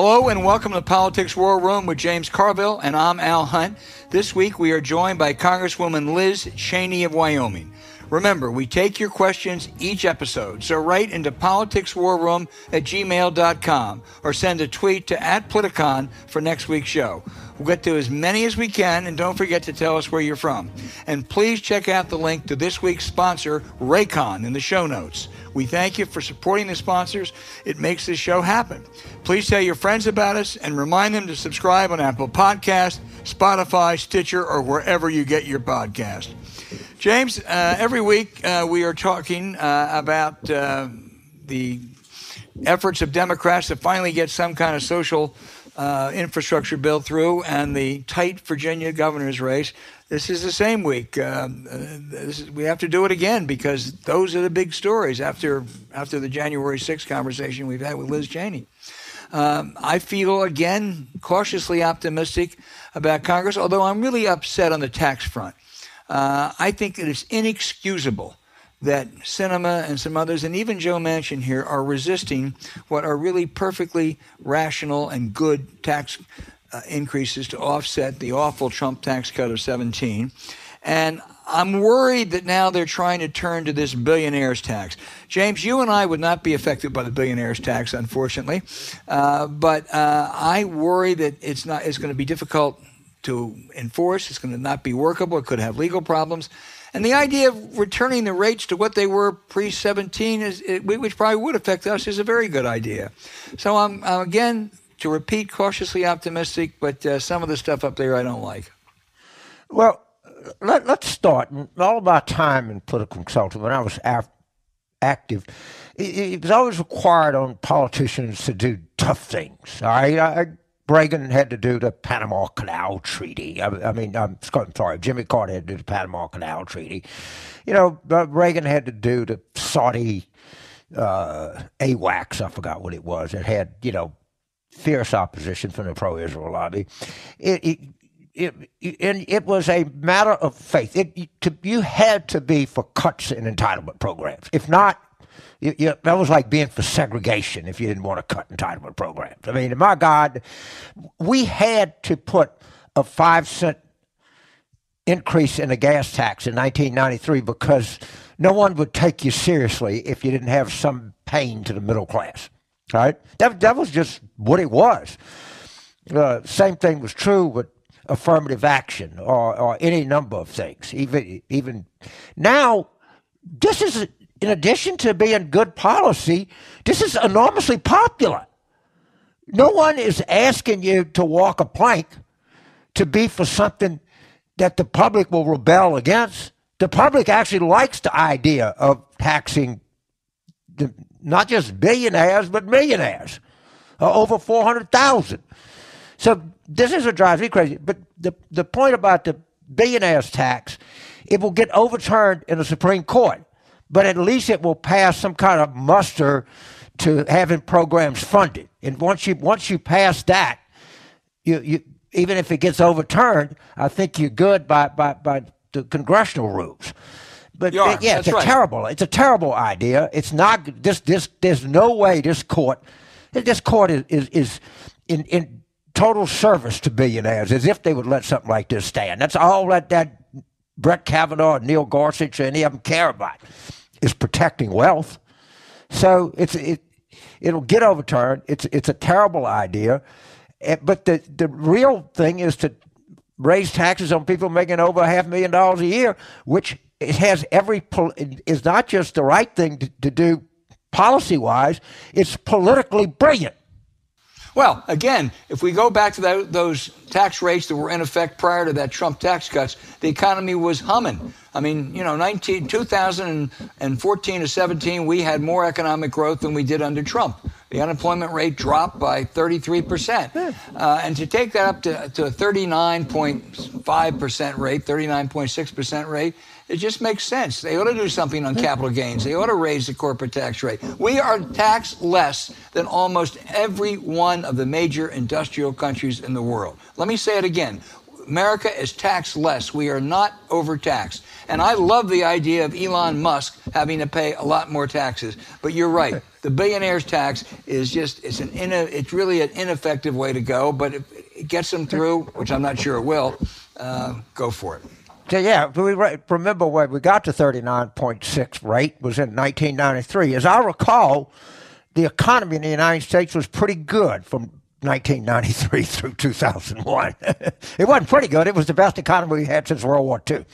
Hello and welcome to Politics War Room with James Carville, and I'm Al Hunt. This week we are joined by Congresswoman Liz Cheney of Wyoming. Remember, we take your questions each episode, so write into politicswarroom at gmail.com or send a tweet to at Politicon for next week's show. We'll get to as many as we can, and don't forget to tell us where you're from. And please check out the link to this week's sponsor, Raycon, in the show notes. We thank you for supporting the sponsors. It makes this show happen. Please tell your friends about us and remind them to subscribe on Apple Podcast, Spotify, Stitcher, or wherever you get your podcast. James, uh, every week uh, we are talking uh, about uh, the efforts of Democrats to finally get some kind of social uh, infrastructure bill through and the tight Virginia governor's race. This is the same week. Um, uh, is, we have to do it again because those are the big stories after after the January 6th conversation we've had with Liz Cheney. Um, I feel again cautiously optimistic about Congress, although I'm really upset on the tax front. Uh, I think it is inexcusable that Sinema and some others, and even Joe Manchin here, are resisting what are really perfectly rational and good tax uh, increases to offset the awful Trump tax cut of 17. And I'm worried that now they're trying to turn to this billionaires tax. James, you and I would not be affected by the billionaires tax, unfortunately, uh, but uh, I worry that it's not. It's going to be difficult to enforce. It's going to not be workable. It could have legal problems. And the idea of returning the rates to what they were pre 17, is, which probably would affect us, is a very good idea. So I'm, I'm again, to repeat, cautiously optimistic, but uh, some of the stuff up there I don't like. Well, let, us start. All of my time in political consulting, when I was af- active, it, it, was always required on politicians to do tough things. All right, I, Reagan had to do the Panama Canal Treaty. I, I mean, I'm, I'm, sorry, Jimmy Carter had to do the Panama Canal Treaty. You know, Reagan had to do the Saudi uh, AWACS, I forgot what it was. It had, you know, fierce opposition from the pro-Israel lobby. It, it, it, and it was a matter of faith. It, to, you had to be for cuts in entitlement programs. If not, you, you, that was like being for segregation if you didn't want to cut entitlement programs. I mean, my God, we had to put a five cent increase in the gas tax in 1993 because no one would take you seriously if you didn't have some pain to the middle class. Right? That, that was just what it was. Uh, same thing was true with affirmative action or, or any number of things. Even even now, this is in addition to being good policy, this is enormously popular. No one is asking you to walk a plank to be for something that the public will rebel against. The public actually likes the idea of taxing the, not just billionaires, but millionaires, uh, over 400,000. So this is what drives me crazy. But the, the point about the billionaires tax, it will get overturned in the Supreme Court but at least it will pass some kind of muster to having programs funded. And once you once you pass that, you, you even if it gets overturned, I think you're good by by, by the congressional rules. But yeah, it's a right. terrible it's a terrible idea. It's not this this there's no way this court this court is is, is in in total service to billionaires as if they would let something like this stand. That's all that that Brett Kavanaugh, or Neil Gorsuch, or any of them care about is protecting wealth. So it's it it'll get overturned. It's it's a terrible idea, eh, but the the real thing is to raise taxes on people making over half a half million dollars a year, which it has every is not just the right thing to, to do policy wise. It's politically brilliant. Well, again, if we go back to that, those tax rates that were in effect prior to that Trump tax cuts, the economy was humming. I mean, you know, 19, 2014 to 17, we had more economic growth than we did under Trump. The unemployment rate dropped by 33%. Uh, and to take that up to, to a 39.5% rate, 39.6% rate, it just makes sense. They ought to do something on capital gains. They ought to raise the corporate tax rate. We are taxed less than almost every one of the major industrial countries in the world. Let me say it again. America is taxed less. We are not overtaxed. And I love the idea of Elon Musk having to pay a lot more taxes. But you're right. The billionaires tax is just it's an it's really an ineffective way to go. But if it gets them through, which I'm not sure it will, uh, go for it. So yeah, we remember when we got to 39.6 rate was in 1993. As I recall, the economy in the United States was pretty good from 1993 through 2001. it wasn't pretty good. It was the best economy we had since World War II.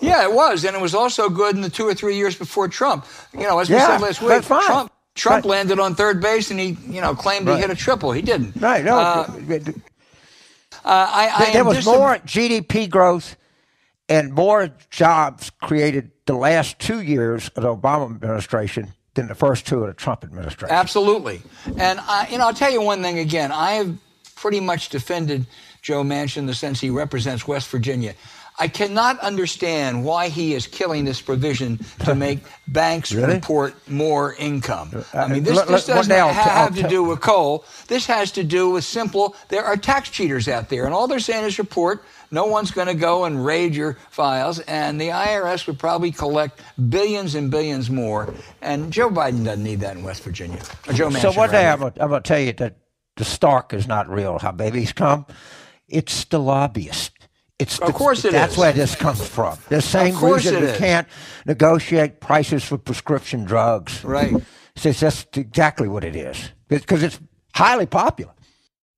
Yeah, it was, and it was also good in the two or three years before Trump. You know, as we yeah, said last week, Trump Trump right. landed on third base and he, you know, claimed right. he hit a triple. He didn't. Right. No. Uh, uh, I, I there was more GDP growth and more jobs created the last two years of the Obama administration than the first two of the Trump administration. Absolutely. And I, you know, I'll tell you one thing again. I have pretty much defended Joe Manchin in the sense he represents West Virginia. I cannot understand why he is killing this provision to make banks really? report more income. Uh, I mean, uh, this, this doesn't have to do with coal. This has to do with simple, there are tax cheaters out there, and all they're saying is report. No one's going to go and raid your files, and the IRS would probably collect billions and billions more. And Joe Biden doesn't need that in West Virginia. Or Joe Manchin, so one day I'm going to tell you that the Stark is not real. How babies come, it's the lobbyists. It's of course it that's is. where this comes from. The same reason we can't negotiate prices for prescription drugs. Right. It's that's exactly what it is because it's highly popular.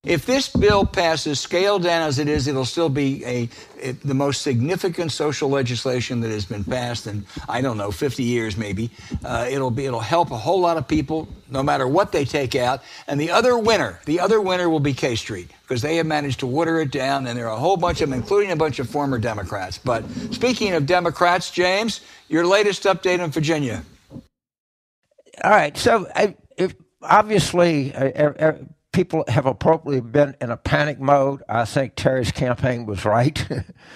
If this bill passes, scaled down as it is, it'll still be a, a, the most significant social legislation that has been passed in I don't know 50 years maybe. Uh, it'll be it'll help a whole lot of people no matter what they take out. And the other winner, the other winner will be K Street because they have managed to water it down, and there are a whole bunch of them, including a bunch of former Democrats. But speaking of Democrats, James, your latest update in Virginia. All right, so I, obviously. Uh, people have appropriately been in a panic mode. I think Terry's campaign was right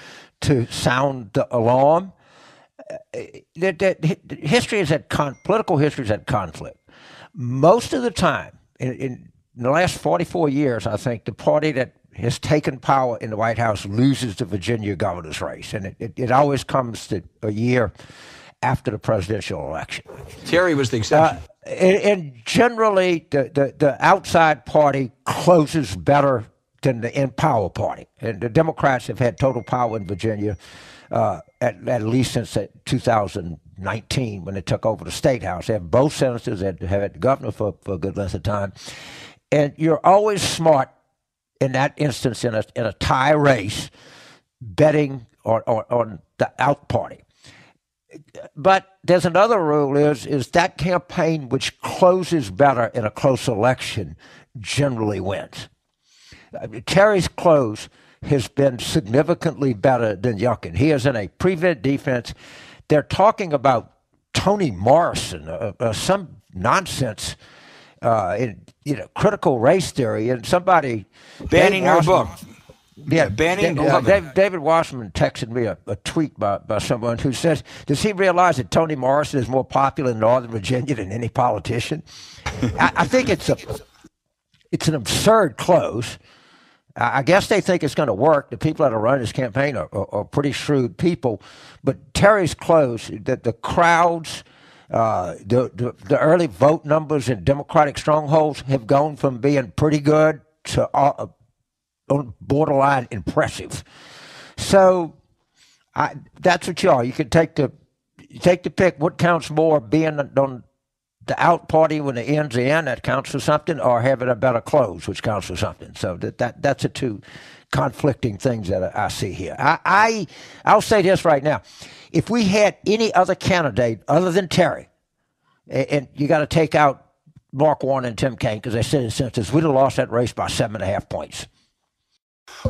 to sound the alarm. That, that history is at con- political history is at conflict. Most of the time, in, in the last 44 years, I think the party that has taken power in the White House loses the Virginia governor's race, and it, it, it always comes to a year after the presidential election. Terry was the exception. Uh, and, and generally, the, the, the outside party closes better than the in power party. And the Democrats have had total power in Virginia uh, at, at least since 2019 when they took over the state house. They have both senators, they have had the governor for, for a good length of time. And you're always smart in that instance in a, in a tie race betting on, on, on the out party but there's another rule is is that campaign which closes better in a close election generally wins. Terry's close has been significantly better than Youngkin. He is in a prevent defense. They're talking about Toni Morrison, uh, uh, some nonsense uh, in you know critical race theory, and somebody banning our book. Yeah, banning. uh, David, David Wasserman texted me a, a, tweet by, by someone who says, "Does he realize that Toni Morrison is more popular in Northern Virginia than any politician?" I, I, think it's a it's an absurd close. I, I guess they think it's going to work. The people that are running this campaign are, are, are pretty shrewd people, but Terry's close. That the crowds. Uh, the, the, the early vote numbers in Democratic strongholds have gone from being pretty good to uh, borderline impressive. So I, that's what you are. You can take the you take the pick. What counts more, being on the out party when the end's in, that counts for something, or having a better close, which counts for something. So that, that that's the two conflicting things that I, I see here. I, I I'll say this right now: if we had any other candidate other than Terry, and, and you got to take out Mark Warner and Tim Kaine because they said in census, we'd have lost that race by seven and a half points.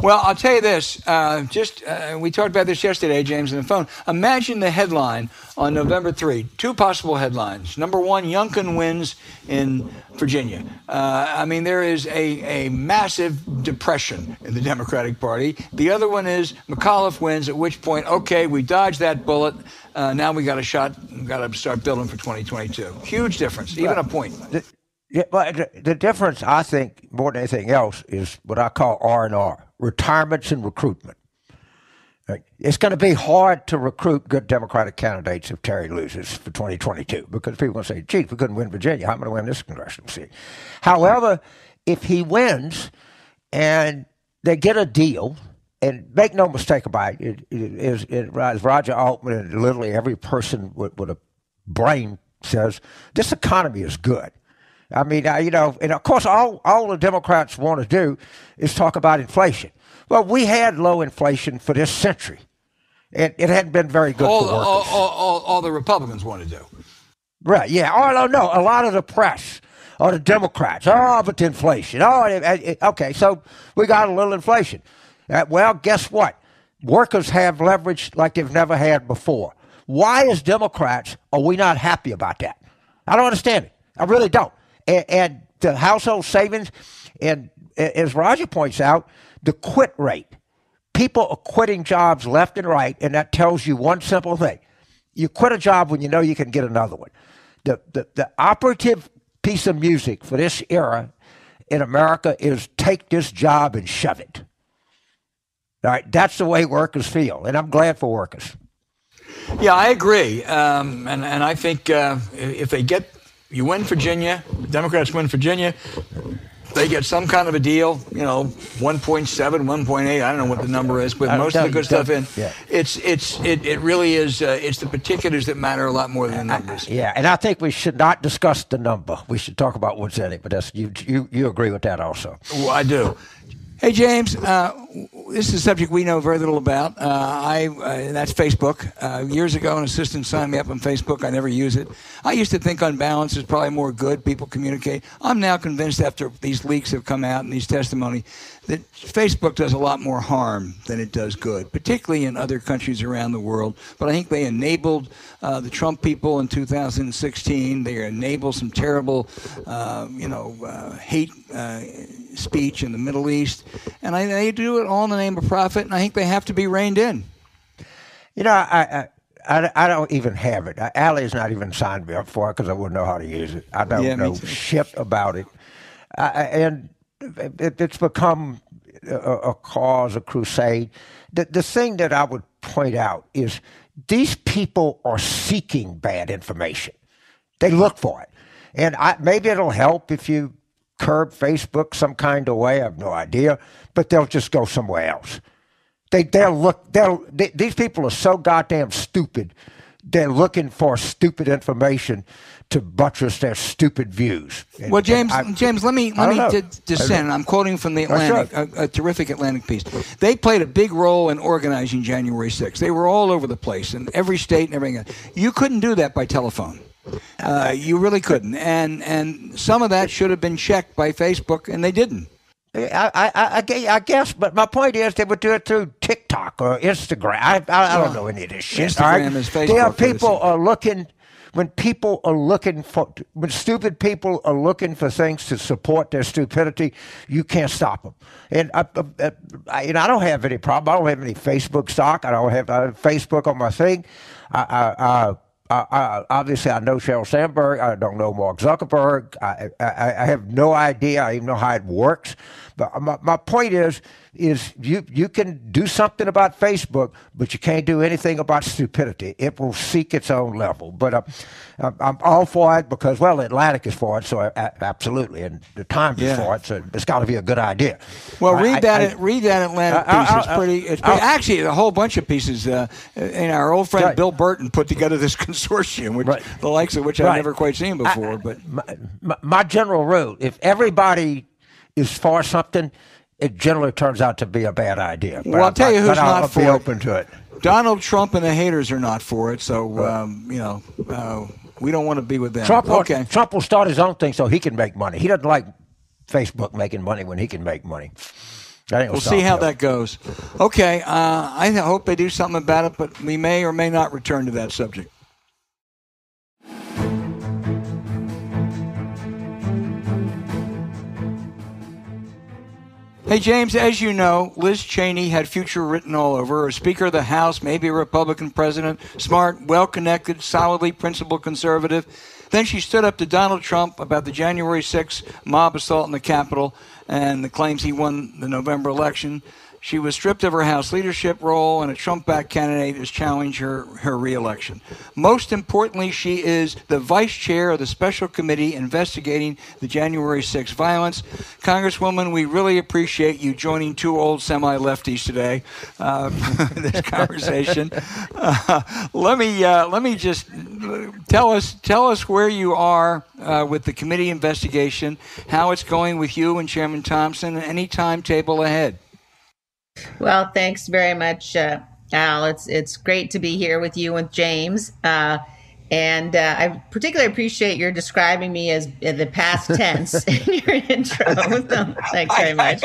Well, I'll tell you this. Uh, just uh, we talked about this yesterday, James, on the phone. Imagine the headline on November 3. Two possible headlines. Number one, Youngkin wins in Virginia. Uh, I mean, there is a, a massive depression in the Democratic Party. The other one is McAuliffe wins, at which point, okay, we dodged that bullet. Uh, now we got a shot. We got to start building for 2022. Huge difference, even a point. Yeah, but the, the difference, I think, more than anything else, is what I call R and R retirements and recruitment. It's going to be hard to recruit good Democratic candidates if Terry loses for 2022 because people will say, gee, we couldn't win Virginia. How am I going to win this congressional seat? However, if he wins and they get a deal, and make no mistake about it, it, it, it Roger Altman and literally every person with, with a brain says, this economy is good. I mean, uh, you know, and of course, all, all the Democrats want to do is talk about inflation. Well, we had low inflation for this century. It, it hadn't been very good all, for workers. All, all, all, all the Republicans want to do. Right, yeah. Oh, no, no. A lot of the press or the Democrats, oh, but the inflation. Oh, it, it, okay, so we got a little inflation. Uh, well, guess what? Workers have leverage like they've never had before. Why, as Democrats, are we not happy about that? I don't understand it. I really don't. And, and the household savings, and as Roger points out, the quit rate. People are quitting jobs left and right, and that tells you one simple thing. You quit a job when you know you can get another one. The, the, the operative piece of music for this era in America is take this job and shove it. All right, that's the way workers feel, and I'm glad for workers. Yeah, I agree, um, and and I think uh, if they get you win Virginia, Democrats win Virginia, they get some kind of a deal, you know, 1.7, 1.8, I don't know what the number is, but uh, most of the good stuff in. Yeah. It's it's it, it really is uh, it's the particulars that matter a lot more than the numbers. Uh, uh, yeah, and I think we should not discuss the number. We should talk about what's in it, but that's you you you agree with that also. Well, I do. Hey, James, uh, this is a subject we know very little about. Uh, I uh, That's Facebook. Uh, years ago, an assistant signed me up on Facebook. I never use it. I used to think on balance it's probably more good. People communicate. I'm now convinced after these leaks have come out and these testimony that Facebook does a lot more harm than it does good, particularly in other countries around the world. But I think they enabled uh, the Trump people in 2016. They enabled some terrible, uh, you know, uh, hate uh, speech in the Middle East, and I, they do it all in the name of profit. And I think they have to be reined in. You know, I, I, I, don't even have it. Allie's not even signed me up for it because I wouldn't know how to use it. I don't yeah, know shit about it. I, and it, it's become a, a, cause, a crusade. The, the thing that I would point out is these people are seeking bad information. They look for it. And I, maybe it'll help if you curb Facebook some kind of way. I have no idea. But they'll just go somewhere else. They, they'll look, they'll, they, these people are so goddamn stupid. They're looking for stupid information to buttress their stupid views. well, James, I, James, let me let me d- descend. I'm quoting from the Atlantic, a, a, terrific Atlantic piece. They played a big role in organizing January 6th. They were all over the place in every state and everything. You couldn't do that by telephone. Uh, you really couldn't, and and some of that should have been checked by Facebook, and they didn't. I, I, I, I, guess, but my point is they would do it through TikTok or Instagram. I, I, I don't know any of this shit. Instagram right? is Facebook. There are people are looking when people are looking for, when stupid people are looking for things to support their stupidity, you can't stop them. And I, I, I, and I don't have any problem. I don't have any Facebook stock. I don't have, Facebook on my thing. I, I, I, obviously, I know Sheryl Sandberg. I don't know Mark Zuckerberg. I, I, I have no idea. I even know how it works. But my, my point is, is you you can do something about Facebook, but you can't do anything about stupidity. It will seek its own level. But uh, I'm all for it because well, Atlantic is for it, so I, absolutely, and the Times yeah. is for it, so it's got to be a good idea. Well, read I, that I, read that Atlantic piece. it's pretty. It's pretty, actually a whole bunch of pieces. Uh, and our old friend right. Bill Burton put together this consortium, which right. the likes of which. I've never quite seen before. but my, my, my general rule: if everybody is for something, it generally turns out to be a bad idea. But well, I'll tell you who's not I'll for be it. open to it. Donald Trump and the haters are not for it. So um, you know, uh, we don't want to be with them. Trump, okay. will, Trump will start his own thing so he can make money. He doesn't like Facebook making money when he can make money. We'll see how that goes. Okay, uh, I hope they do something about it, but we may or may not return to that subject. Hey, James, as you know, Liz Cheney had future written all over her. Speaker of the House, maybe a Republican president, smart, well connected, solidly principled conservative. Then she stood up to Donald Trump about the January 6th mob assault in the Capitol and the claims he won the November election. She was stripped of her House leadership role, and a Trump backed candidate has challenged her, her reelection. Most importantly, she is the vice chair of the special committee investigating the January 6 violence. Congresswoman, we really appreciate you joining two old semi lefties today uh, this conversation. Uh, let me uh, let me just tell us tell us where you are uh, with the committee investigation, how it's going with you and Chairman Thompson, and any timetable ahead. Well, thanks very much, uh, Al. It's it's great to be here with you and James. Uh, and uh, I particularly appreciate your describing me as the past tense in your intro. So, thanks very much.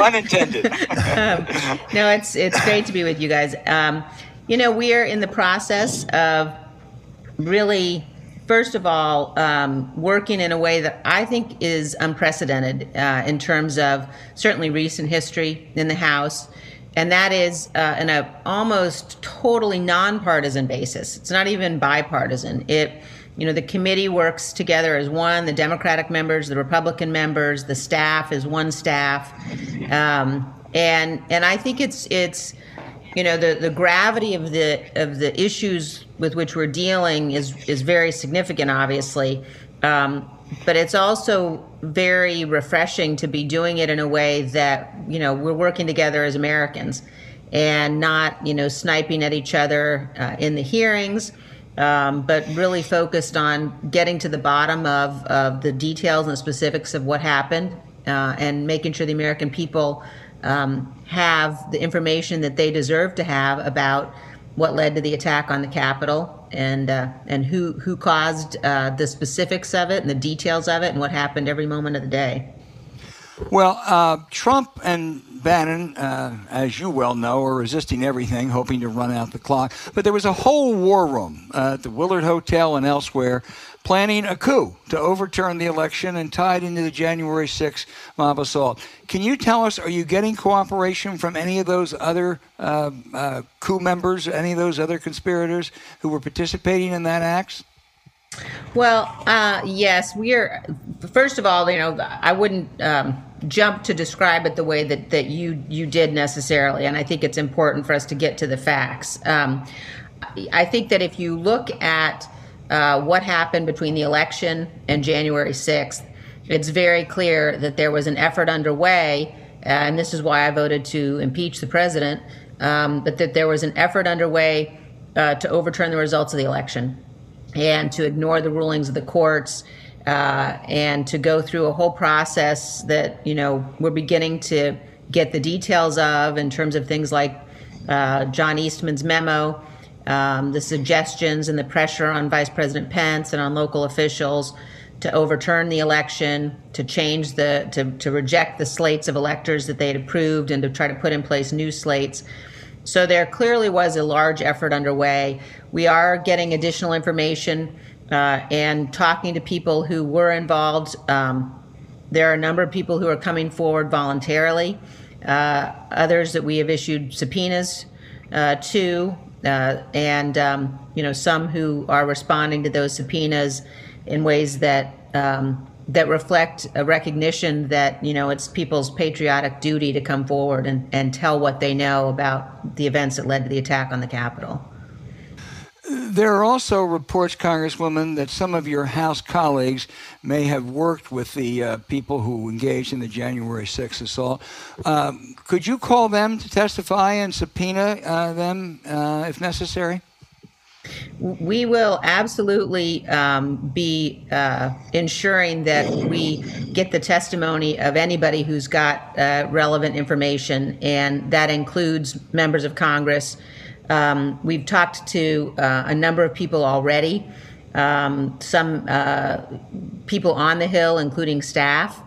Unintended. um, no, it's it's great to be with you guys. Um, you know, we are in the process of really, first of all, um, working in a way that I think is unprecedented uh, in terms of certainly recent history in the House. And that is uh, in a almost totally nonpartisan basis. It's not even bipartisan. It, you know, the committee works together as one. The Democratic members, the Republican members, the staff is one staff, um, and and I think it's it's you know the, the gravity of the of the issues with which we're dealing is is very significant obviously. Um, but it's also very refreshing to be doing it in a way that you know we're working together as Americans and not you know sniping at each other uh, in the hearings um, but really focused on getting to the bottom of, of the details and specifics of what happened uh, and making sure the American people um, have the information that they deserve to have about what led to the attack on the Capitol and uh, and who who caused uh, the specifics of it and the details of it and what happened every moment of the day. Well, uh, Trump and Bannon, uh, as you well know, are resisting everything, hoping to run out the clock. But there was a whole war room uh, at the Willard Hotel and elsewhere planning a coup to overturn the election and tied into the January 6th mob assault. Can you tell us, are you getting cooperation from any of those other uh, uh, coup members, any of those other conspirators who were participating in that act? Well, uh, yes, we are. First of all, you know, I wouldn't um, jump to describe it the way that, that you you did necessarily, and I think it's important for us to get to the facts. Um, I think that if you look at uh, what happened between the election and January 6th, it's very clear that there was an effort underway, uh, and this is why I voted to impeach the president, um, but that there was an effort underway uh, to overturn the results of the election and to ignore the rulings of the courts. Uh, and to go through a whole process that you know we're beginning to get the details of in terms of things like uh, John Eastman's memo, um, the suggestions and the pressure on Vice President Pence and on local officials to overturn the election, to change the, to, to reject the slates of electors that they had approved, and to try to put in place new slates. So there clearly was a large effort underway. We are getting additional information uh, and talking to people who were involved. Um, there are a number of people who are coming forward voluntarily, uh, others that we have issued subpoenas uh, to uh, and um, you know some who are responding to those subpoenas in ways that um, that reflect a recognition that you know it's people's patriotic duty to come forward and, and tell what they know about the events that led to the attack on the Capitol. There are also reports, Congresswoman, that some of your House colleagues may have worked with the uh, people who engaged in the January 6th assault. Um, could you call them to testify and subpoena uh, them uh, if necessary? We will absolutely um, be uh, ensuring that we get the testimony of anybody who's got uh, relevant information, and that includes members of Congress. Um, we've talked to uh, a number of people already, um, some uh, people on the Hill, including staff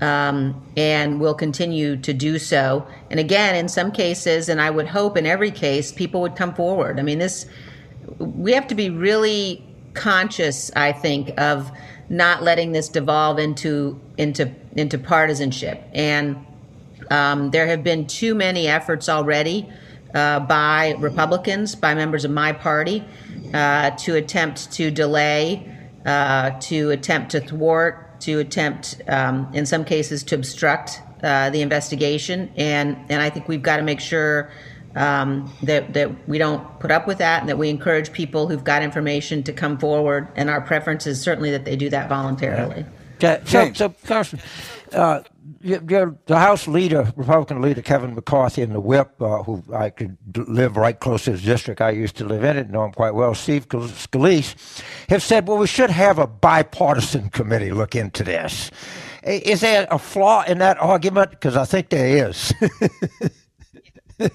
um, and will continue to do so. And again, in some cases, and I would hope in every case, people would come forward. I mean, this we have to be really conscious, I think, of not letting this devolve into into into partisanship. And um, there have been too many efforts already uh, by Republicans, by members of my party, uh, to attempt to delay, uh, to attempt to thwart to attempt, um, in some cases, to obstruct uh, the investigation, and and I think we've got to make sure um, that that we don't put up with that, and that we encourage people who've got information to come forward. And our preference is certainly that they do that voluntarily. Okay, so, so Congressman, uh, you're the House leader, Republican leader Kevin McCarthy, and the whip, uh, who I could live right close to his district. I used to live in it, know him quite well. Steve Scalise have said, well, we should have a bipartisan committee look into this. Is there a flaw in that argument? Because I think there is.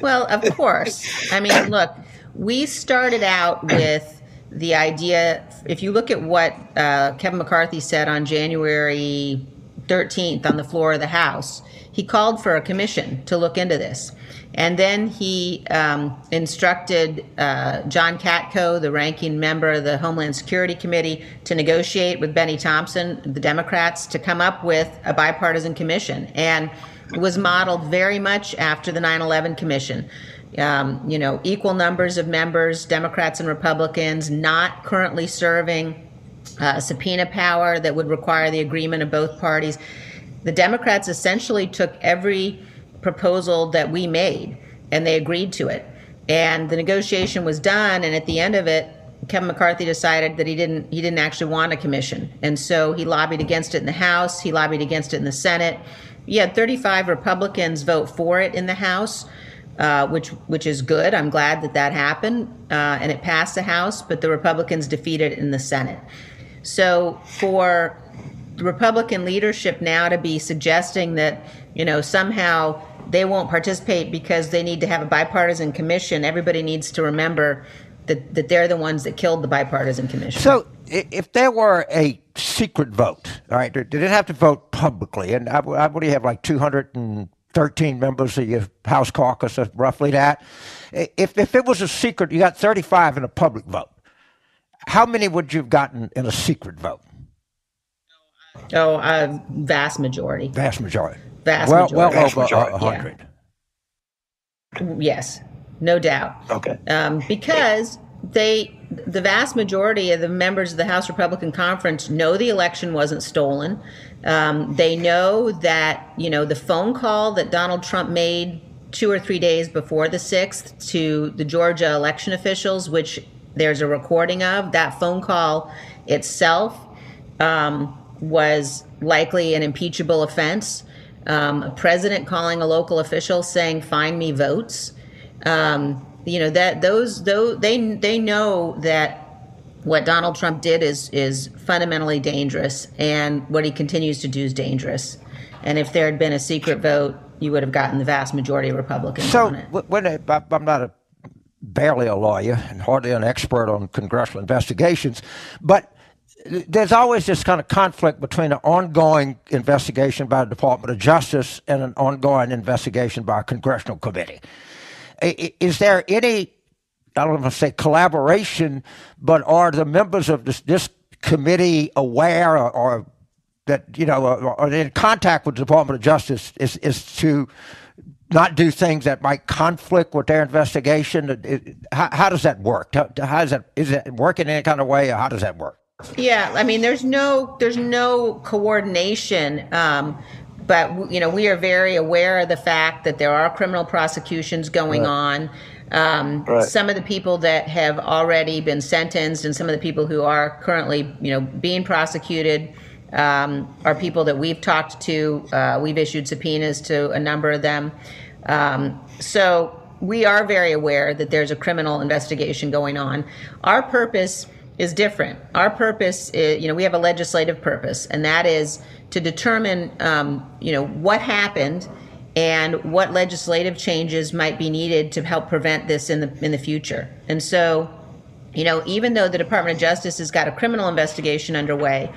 well, of course. I mean, look, we started out with the idea. If you look at what uh, Kevin McCarthy said on January 13th on the floor of the House, he called for a commission to look into this. And then he um, instructed uh, John Katko, the ranking member of the Homeland Security Committee, to negotiate with Bennie Thompson, the Democrats, to come up with a bipartisan commission. And it was modeled very much after the 9 11 Commission. Um, you know, equal numbers of members, Democrats and Republicans, not currently serving uh, subpoena power that would require the agreement of both parties. The Democrats essentially took every proposal that we made and they agreed to it. And the negotiation was done, and at the end of it, Kevin McCarthy decided that he didn't he didn't actually want a commission, and so he lobbied against it in the House. He lobbied against it in the Senate. He had 35 Republicans vote for it in the House, uh, which which is good. I'm glad that that happened, uh, and it passed the House, but the Republicans defeated it in the Senate. So for Republican leadership now to be suggesting that you know somehow they won't participate because they need to have a bipartisan commission. Everybody needs to remember that, that they're the ones that killed the bipartisan commission. So, if there were a secret vote, all right, they didn't have to vote publicly, and I, I would have like 213 members of your House caucus, roughly that. If, if it was a secret, you got 35 in a public vote. How many would you have gotten in a secret vote? Oh, a vast majority. Vast majority. Vast well, majority. Well over a hundred. Yeah. Yes, no doubt. Okay. Um, because they, the vast majority of the members of the House Republican Conference know the election wasn't stolen. Um, they know that you know the phone call that Donald Trump made two or three days before the sixth to the Georgia election officials, which there's a recording of. That phone call itself um, was likely an impeachable offense um, a president calling a local official saying "find me votes." Um, you know that those those they they know that what Donald Trump did is is fundamentally dangerous, and what he continues to do is dangerous. And if there had been a secret vote, you would have gotten the vast majority of Republicans so on it. when I'm not a barely a lawyer and hardly an expert on congressional investigations, but there's always this kind of conflict between an ongoing investigation by the Department of Justice and an ongoing investigation by a congressional committee. Is there any, I don't want to say collaboration, but are the members of this, this committee aware or, or, that, you know, are in contact with the Department of Justice is, is to not do things that might conflict with their investigation? how, how, does that work? How, how does that, is it working in any kind of way or how does that work? Yeah, I mean, there's no there's no coordination. Um, but you know, we are very aware of the fact that there are criminal prosecutions going right. on. Um, right. Some of the people that have already been sentenced, and some of the people who are currently, you know, being prosecuted, um, are people that we've talked to. Uh, we've issued subpoenas to a number of them. Um, so we are very aware that there's a criminal investigation going on. Our purpose is different. Our purpose, is, you know, we have a legislative purpose, and that is to determine, um, you know, what happened and what legislative changes might be needed to help prevent this in the in the future. And so, you know, even though the Department of Justice has got a criminal investigation underway,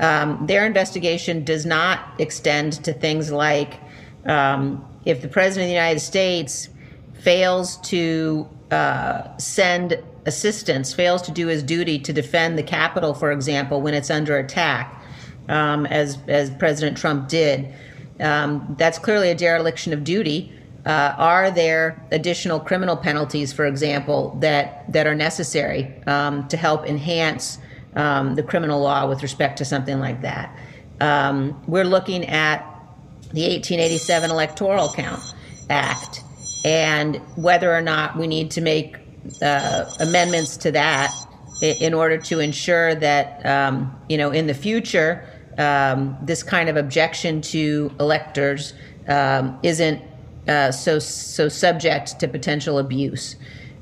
um, their investigation does not extend to things like um, if the President of the United States fails to uh, send assistance fails to do his duty to defend the Capitol, for example, when it's under attack, um, as as President Trump did, um, that's clearly a dereliction of duty. Uh, are there additional criminal penalties, for example, that that are necessary um, to help enhance um, the criminal law with respect to something like that? Um, we're looking at the 1887 Electoral Count Act and whether or not we need to make uh, amendments to that in order to ensure that um, you know in the future um, this kind of objection to electors um, isn't uh, so so subject to potential abuse.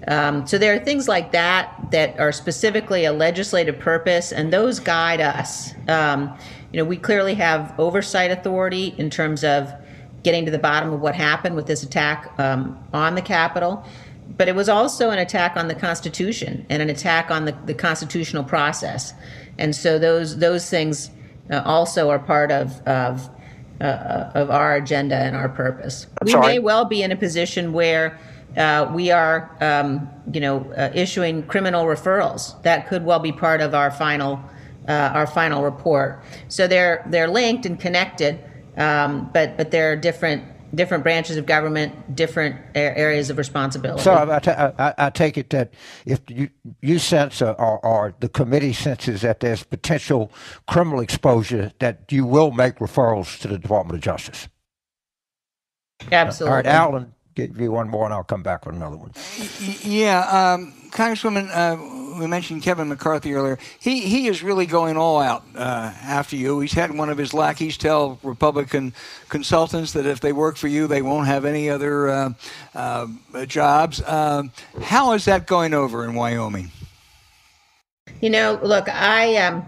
Um, so there are things like that that are specifically a legislative purpose, and those guide us. Um, you know, we clearly have oversight authority in terms of getting to the bottom of what happened with this attack um, on the Capitol. But it was also an attack on the Constitution and an attack on the, the constitutional process. And so those those things uh, also are part of of, uh, of our agenda and our purpose. we may well be in a position where uh, we are, um, you know, uh, issuing criminal referrals. That could well be part of our final uh, our final report. So they're they're linked and connected, um, but but they're different different branches of government, different areas of responsibility. So I, I, I, take it that if you, you sense or, or, the committee senses that there's potential criminal exposure, that you will make referrals to the Department of Justice. Absolutely. All right, Alan, give you one more, and I'll come back with another one. Yeah, um, Congresswoman. Uh, we mentioned Kevin McCarthy earlier. He he is really going all out uh, after you. He's had one of his lackeys tell Republican consultants that if they work for you, they won't have any other uh, uh, jobs. Um, how is that going over in Wyoming? You know, look, I um,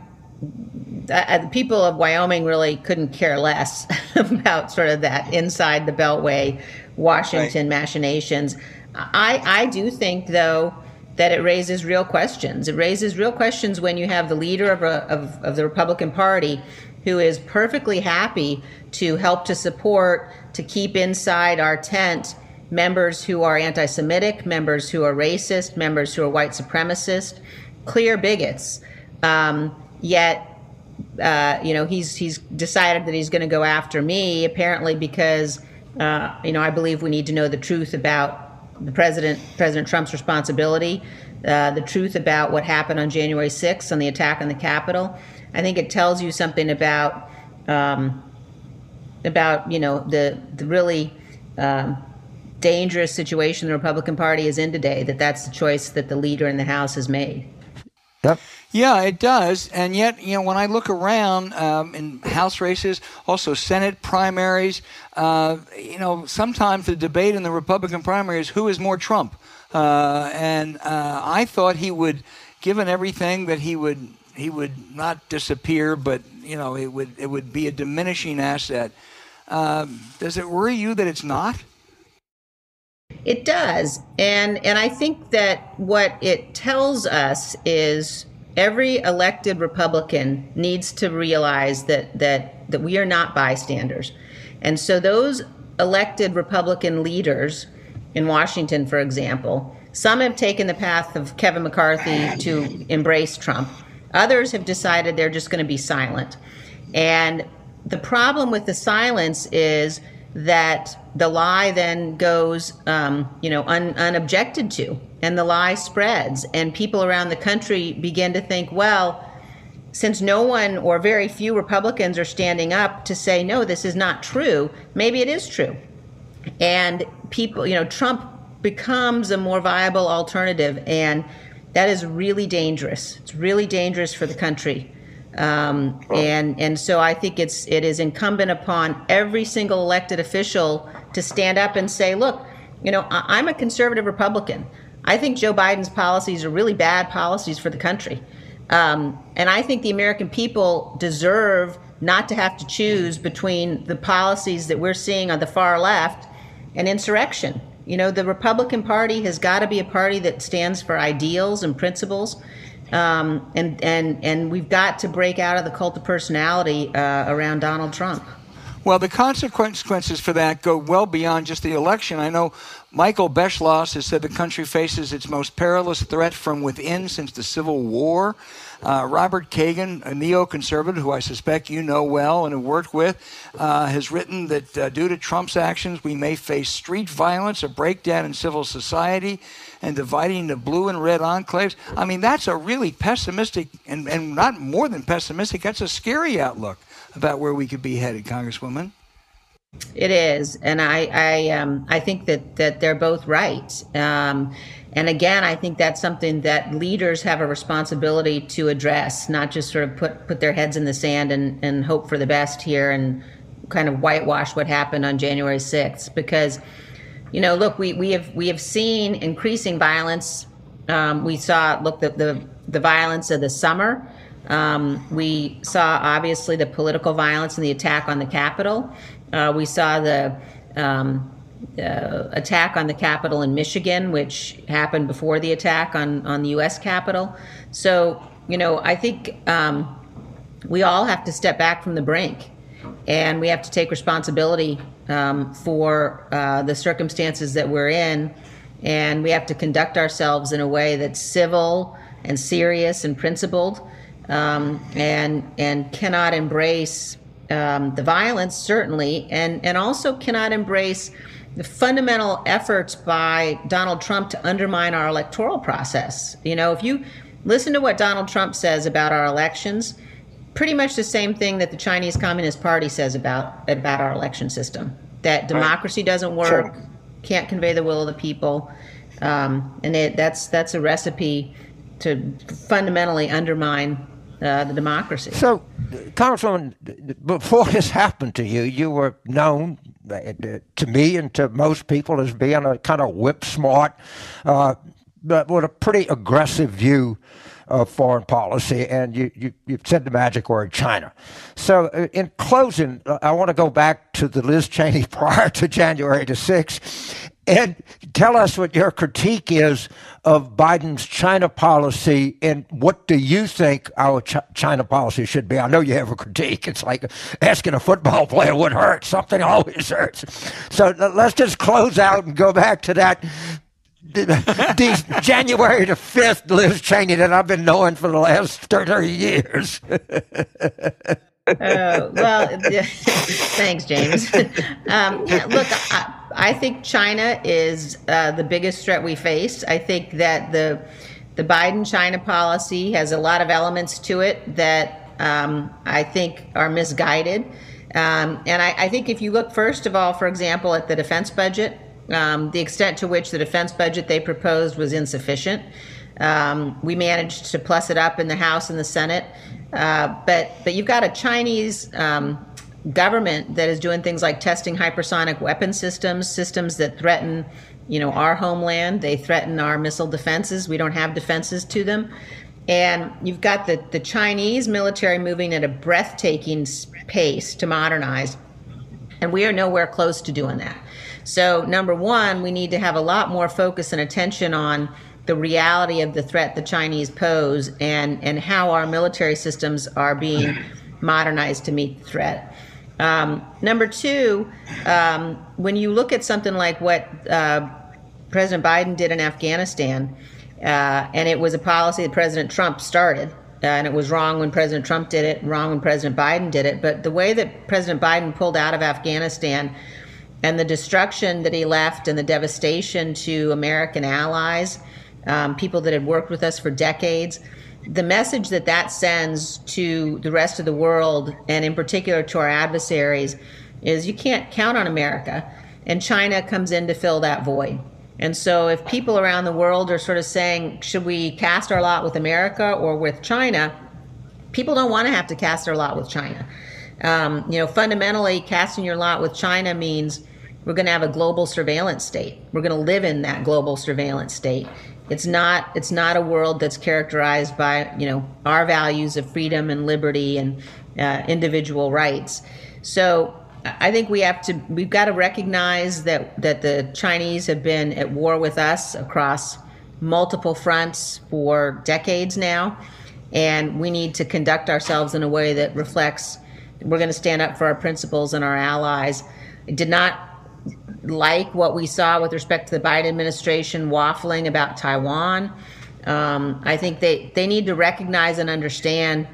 the people of Wyoming really couldn't care less about sort of that inside the Beltway, Washington right. machinations. I I do think though that it raises real questions. It raises real questions when you have the leader of, a, of, of, the Republican Party who is perfectly happy to help to support, to keep inside our tent members who are anti Semitic, members who are racist, members who are white supremacist, clear bigots. Um, yet, uh, you know, he's, he's decided that he's going to go after me, apparently because, uh, you know, I believe we need to know the truth about the president, President Trump's responsibility, uh, the truth about what happened on January 6th on the attack on the Capitol. I think it tells you something about um, about you know the the really um, dangerous situation the Republican Party is in today. That that's the choice that the leader in the House has made. Yep. Yeah, it does. And yet, you know, when I look around um, in House races, also Senate primaries, uh, you know, sometimes the debate in the Republican primary is who is more Trump. Uh, and uh, I thought he would, given everything, that he would he would not disappear, but you know, it would it would be a diminishing asset. Um, does it worry you that it's not? It does, and and I think that what it tells us is every elected Republican needs to realize that that that we are not bystanders. And so those elected Republican leaders in Washington, for example, some have taken the path of Kevin McCarthy to embrace Trump. Others have decided they're just going to be silent. And the problem with the silence is that the lie then goes, um, you know, un, unobjected to, and the lie spreads, and people around the country begin to think, well, since no one or very few Republicans are standing up to say, no, this is not true, maybe it is true. And people, you know, Trump becomes a more viable alternative, and that is really dangerous. It's really dangerous for the country. Um, and and so I think it's it is incumbent upon every single elected official to stand up and say, look, you know, I, I'm a conservative Republican. I think Joe Biden's policies are really bad policies for the country. Um, and I think the American people deserve not to have to choose between the policies that we're seeing on the far left and insurrection. You know, the Republican Party has got to be a party that stands for ideals and principles. Um, and, and, and we've got to break out of the cult of personality uh, around Donald Trump. Well, the consequences for that go well beyond just the election. I know Michael Beschloss has said the country faces its most perilous threat from within since the Civil War. Uh, Robert Kagan, a neoconservative who I suspect you know well and have worked with, uh, has written that uh, due to Trump's actions, we may face street violence, a breakdown in civil society, and dividing the blue and red enclaves. I mean, that's a really pessimistic and, and not more than pessimistic, that's a scary outlook about where we could be headed, Congresswoman. It is, and I I um, I think that that they're both right. Um, and again, I think that's something that leaders have a responsibility to address, not just sort of put put their heads in the sand and and hope for the best here and kind of whitewash what happened on January sixth. Because, you know, look, we we have we have seen increasing violence. Um, we saw look the the the violence of the summer. Um, we saw obviously the political violence and the attack on the Capitol. Uh, we saw the um, uh, attack on the Capitol in Michigan, which happened before the attack on, on the U.S. Capitol. So, you know, I think um, we all have to step back from the brink and we have to take responsibility um, for uh, the circumstances that we're in. And we have to conduct ourselves in a way that's civil and serious and principled um, and, and cannot embrace um, the violence, certainly, and, and also cannot embrace the fundamental efforts by Donald Trump to undermine our electoral process. You know, if you listen to what Donald Trump says about our elections, pretty much the same thing that the Chinese Communist Party says about about our election system. That democracy doesn't work, sure. can't convey the will of the people, um, and it, that's that's a recipe to fundamentally undermine uh, the democracy. So, Congresswoman, before this happened to you, you were known uh, to me and to most people as being a kind of whip smart, uh, but with a pretty aggressive view of foreign policy, and you, you, you said the magic word China. So, uh, in closing, I want to go back to the Liz Cheney prior to January the 6th and tell us what your critique is of Biden's China policy and what do you think our Ch- China policy should be? I know you have a critique. It's like asking a football player what hurts. Something always hurts. So let's just close out and go back to that January the 5th Liz Cheney that I've been knowing for the last 30 years. Uh, well, thanks, James. Um, look, I, I, think China is uh, the biggest threat we face. I think that the the Biden China policy has a lot of elements to it that um, I think are misguided. Um, and I, I, think if you look, first of all, for example, at the defense budget, um, the extent to which the defense budget they proposed was insufficient. Um, we managed to plus it up in the House and the Senate, uh, but but you've got a Chinese um, government that is doing things like testing hypersonic weapon systems, systems that threaten, you know, our homeland. They threaten our missile defenses. We don't have defenses to them. And you've got the, the Chinese military moving at a breathtaking pace to modernize. And we are nowhere close to doing that. So, number one, we need to have a lot more focus and attention on the reality of the threat the Chinese pose and, and how our military systems are being modernized to meet the threat. Um, number two, um, when you look at something like what uh, President Biden did in Afghanistan, uh, and it was a policy that President Trump started, uh, and it was wrong when President Trump did it, wrong when President Biden did it. But the way that President Biden pulled out of Afghanistan and the destruction that he left and the devastation to American allies, um, people that had worked with us for decades, the message that that sends to the rest of the world, and in particular to our adversaries, is you can't count on America. And China comes in to fill that void. And so, if people around the world are sort of saying, should we cast our lot with America or with China? People don't want to have to cast their lot with China. Um, you know, fundamentally, casting your lot with China means we're going to have a global surveillance state. We're going to live in that global surveillance state. It's not it's not a world that's characterized by you know our values of freedom and liberty and uh, individual rights. So I think we have to we've got to recognize that that the Chinese have been at war with us across multiple fronts for decades now, and we need to conduct ourselves in a way that reflects. We're going to stand up for our principles and our allies. It did not like what we saw with respect to the Biden administration waffling about Taiwan. Um, I think they, they need to recognize and understand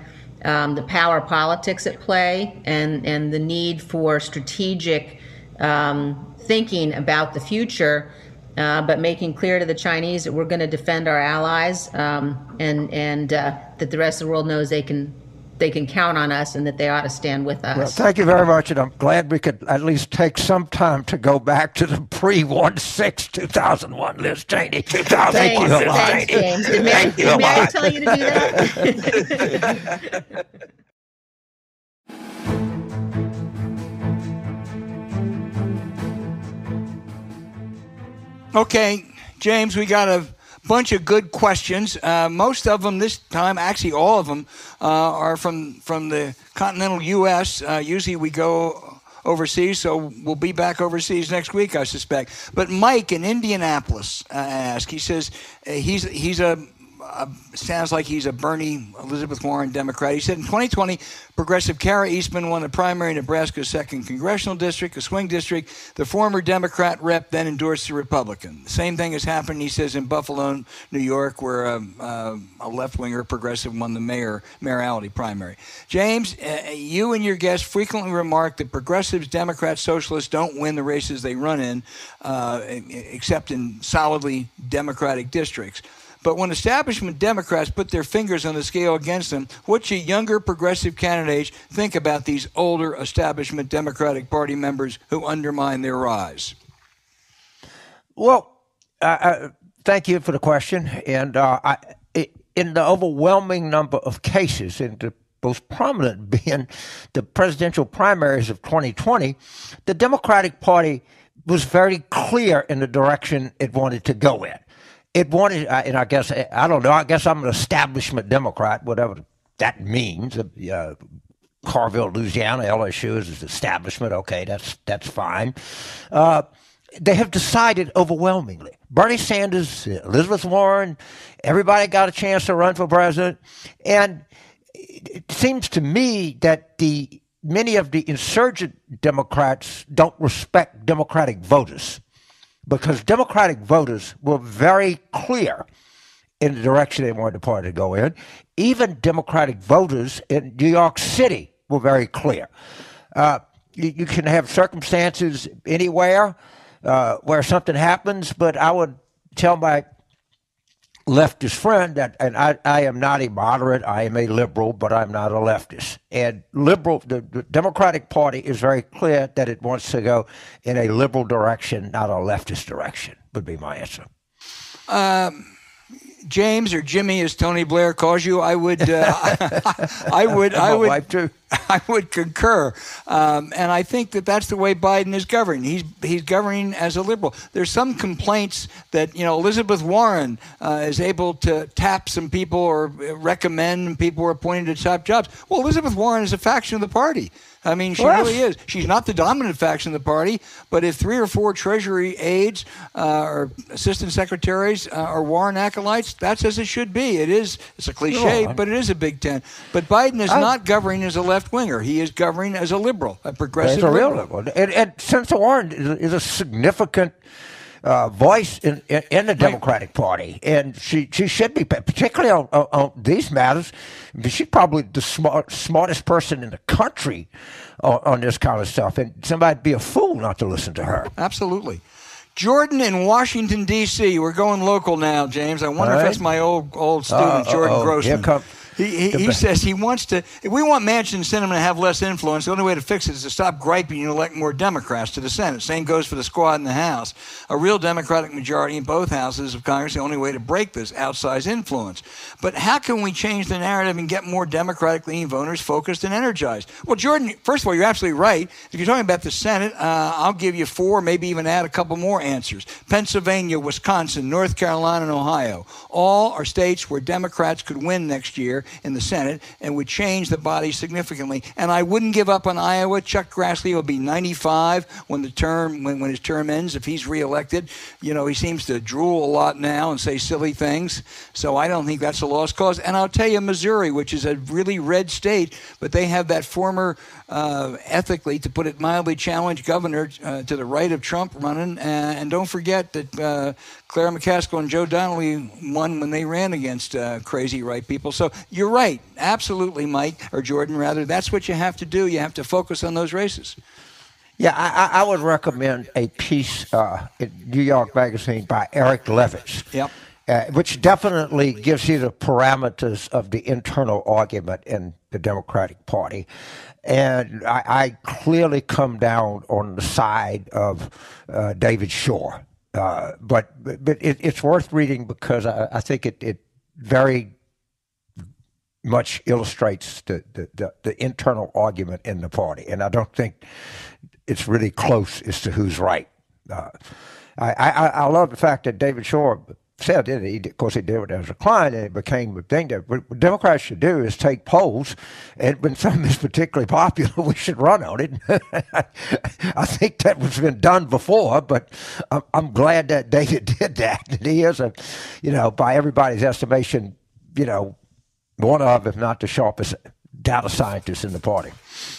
um, the power politics at play and, and the need for strategic um, thinking about the future, uh, but making clear to the Chinese that we're going to defend our allies um, and, and uh, that the rest of the world knows they can they can count on us and that they ought to stand with us. Well, thank you very much, and I'm glad we could at least take some time to go back to the pre 16 2001 Liz Cheney. Thanks, thanks, James. Did Mary, did Mary tell you to do that? Okay, James, we got a bunch of good questions. Uh, most of them this time, actually all of them, uh, are from from the continental U.S. Uh, usually we go overseas, so we'll be back overseas next week, I suspect. But Mike in Indianapolis uh, asked. He says uh, he's he's a uh, sounds like he's a Bernie Elizabeth Warren Democrat. He said in 2020, progressive Kara Eastman won the primary in Nebraska's second congressional district, a swing district. The former Democrat rep then endorsed the Republican. The same thing has happened, he says, in Buffalo, New York, where uh, uh, a left winger progressive won the mayor mayoralty primary. James, uh, you and your guests frequently remark that progressives, Democrats, socialists don't win the races they run in, uh, except in solidly Democratic districts. But when establishment Democrats put their fingers on the scale against them, what should younger progressive candidates think about these older establishment Democratic Party members who undermine their rise? Well, uh, thank you for the question. And uh, I, in the overwhelming number of cases, in the most prominent being the presidential primaries of 2020, the Democratic Party was very clear in the direction it wanted to go in it wanted, and I guess I don't know. I guess I'm an establishment Democrat, whatever that means. Uh, Carville, Louisiana, LSU is establishment. Okay, that's that's fine. Uh, they have decided overwhelmingly. Bernie Sanders, Elizabeth Warren, everybody got a chance to run for president, and it seems to me that the many of the insurgent Democrats don't respect Democratic voters because Democratic voters were very clear in the direction they wanted the party to go in. Even Democratic voters in New York City were very clear. Uh, you, you, can have circumstances anywhere uh, where something happens, but I would tell my leftist friend that, and I, I am not a moderate, I am a liberal, but I'm not a leftist. And liberal, the, the Democratic Party is very clear that it wants to go in a liberal direction, not a leftist direction, would be my answer. Um, James or Jimmy, as Tony Blair calls you, I would, uh, I, would I, would, I would, I would concur, um, and I think that that's the way Biden is governing. He's he's governing as a liberal. There's some complaints that you know Elizabeth Warren uh, is able to tap some people or recommend people who are appointed to top jobs. Well, Elizabeth Warren is a faction of the party. I mean, she really is. She's not the dominant faction of the party, but if three or four Treasury aides uh, or assistant secretaries uh, are Warren acolytes, that's as it should be. It is. It's a cliche, no, but it is a Big Ten. But Biden is I, not governing as a left winger. He is governing as a liberal, a progressive a real liberal. And, and Senator Warren is a significant uh, voice in, in, in, the Democratic Party, and she, she should be, particularly on, on, on these matters. She's probably the smart, smartest person in the country on, on this kind of stuff, and somebody'd be a fool not to listen to her. Absolutely. Jordan in Washington D.C. We're going local now, James. I wonder right. if that's my old old student, uh, Jordan Grossman. Here come, he, he, he says he wants to. We want Manchin and Sinema to have less influence, the only way to fix it is to stop griping and elect more Democrats to the Senate. Same goes for the squad in the House. A real Democratic majority in both houses of Congress is the only way to break this outsized influence. But how can we change the narrative and get more Democratic leaning voters focused and energized? Well, Jordan, first of all, you're absolutely right. If you're talking about the Senate, uh, I'll give you four, maybe even add a couple more answers. Pennsylvania, Wisconsin, North Carolina, and Ohio. All are states where Democrats could win next year in the Senate and would change the body significantly. And I wouldn't give up on Iowa. Chuck Grassley will be 95 when the term when, when his term ends if he's reelected. You know, he seems to drool a lot now and say silly things. So I don't think that's a lost cause. And I'll tell you, Missouri, which is a really red state, but they have that former uh, ethically, to put it mildly, challenged governor uh, to the right of Trump running. Uh, and don't forget that uh, Claire McCaskill and Joe Donnelly won when they ran against uh, crazy right people. So you're right. Absolutely, Mike, or Jordan, rather. That's what you have to do. You have to focus on those races. Yeah, I, I would recommend a piece uh, in New York Magazine by Eric Levitz. Yep. uh, which definitely gives you the parameters of the internal argument in the Democratic Party. And I, I clearly come down on the side of uh, David Shor. Uh, but but it, it's worth reading because I, I think it, it very much illustrates the, the, the, the, internal argument in the party. And I don't think it's really close as to who's right. Uh, I, I, I love the fact that David Shor said it. He, of course, he did it as a client, and it became a thing that what Democrats should do is take polls, and when something is particularly popular, we should run on it. I think that was been done before, but I'm, glad that David did that. And he is a, you know, by everybody's estimation, you know, one of, if not the sharpest data scientist in the party.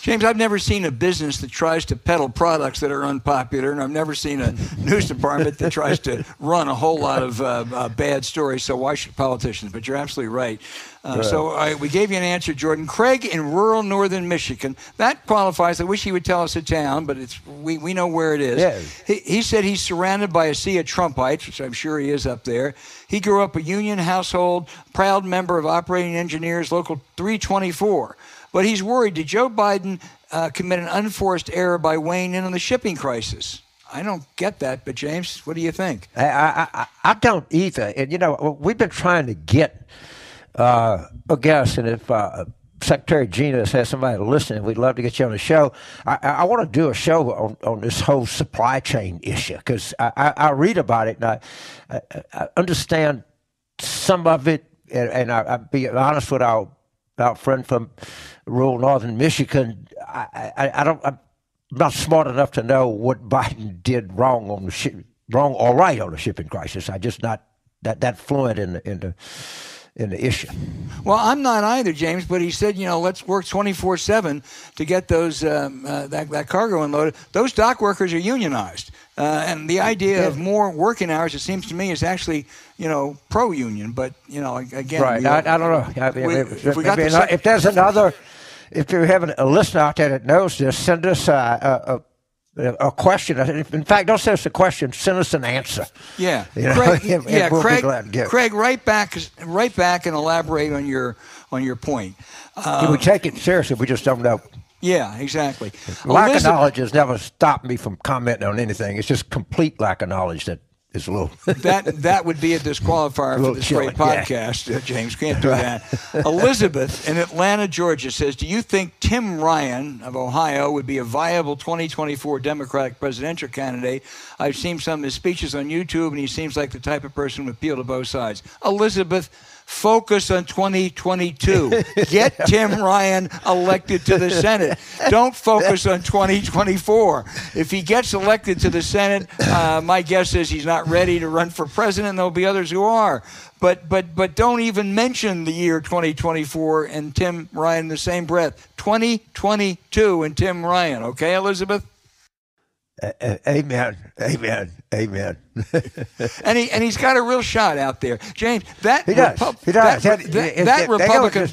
James, I've never seen a business that tries to peddle products that are unpopular, and I've never seen a news department that tries to run a whole lot of uh, uh, bad stories. So why should politicians? But you're absolutely right. Uh, so I, we gave you an answer, Jordan. Craig in rural northern Michigan. That qualifies. I wish he would tell us a town, but it's we, we know where it is. Yeah. He, he said he's surrounded by a sea of Trumpites, which I'm sure he is up there. He grew up a union household, proud member of operating engineers, local 324. But he's worried did Joe Biden uh, commit an unforced error by weighing in on the shipping crisis? I don't get that, but James, what do you think? I, I, I don't either. And, you know, we've been trying to get uh, a guest, and if uh, Secretary Gina has somebody listening, we'd love to get you on the show. I, I want to do a show on, on this whole supply chain issue because I, I, I, read about it and I, I understand some of it, and, and I, will be honest with our, our friend from rural northern Michigan. I, I, I don't. I'm not smart enough to know what Biden did wrong on the ship, wrong or right on the shipping crisis. I just not that that fluent in the in the in the issue. Well, I'm not either, James. But he said, you know, let's work 24 seven to get those um, uh, that that cargo unloaded. Those dock workers are unionized, uh, and the idea yeah. of more working hours, it seems to me, is actually you know pro-union. But you know, again, right? We, I, I, don't know. We, if, if, if, if, there's another, if you have a listener out there that knows this, send us a, a a question. In fact, don't send us a question. Send us an answer. Yeah, you know? Craig, and, yeah, we'll Craig, Craig, right back, right back, and elaborate on your on your point. Um, we take it seriously? We just don't know. Yeah, exactly. Lack Elizabeth, of knowledge has never stopped me from commenting on anything. It's just complete lack of knowledge that is little that that would be a disqualifier a for this chilling, great podcast. Yeah. Uh, James can't do that. Elizabeth in Atlanta, Georgia says, "Do you think Tim Ryan of Ohio would be a viable 2024 Democratic presidential candidate? I've seen some of his speeches on YouTube, and he seems like the type of person who would appeal to both sides." Elizabeth Focus on 2022. Get Tim Ryan elected to the Senate. Don't focus on 2024. If he gets elected to the Senate, uh, my guess is he's not ready to run for president. There'll be others who are. But but but don't even mention the year 2024 and Tim Ryan in the same breath. 2022 and Tim Ryan. Okay, Elizabeth. Amen. Amen. Amen. and he and he's got a real shot out there, James. That he does. Repu- he does. That, that, that, that Republican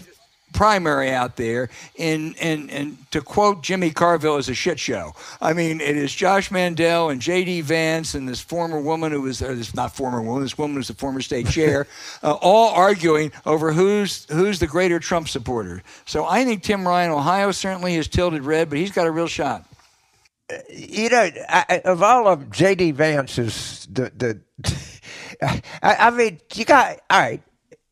primary out there, and and and to quote Jimmy Carville, is a shit show. I mean, it is Josh Mandel and J.D. Vance and this former woman who was, this not former woman, this woman who's the former state chair, uh, all arguing over who's who's the greater Trump supporter. So I think Tim Ryan, Ohio, certainly has tilted red, but he's got a real shot you know, I, of all of J.D. Vance's, the the, I, I, mean, you got all right.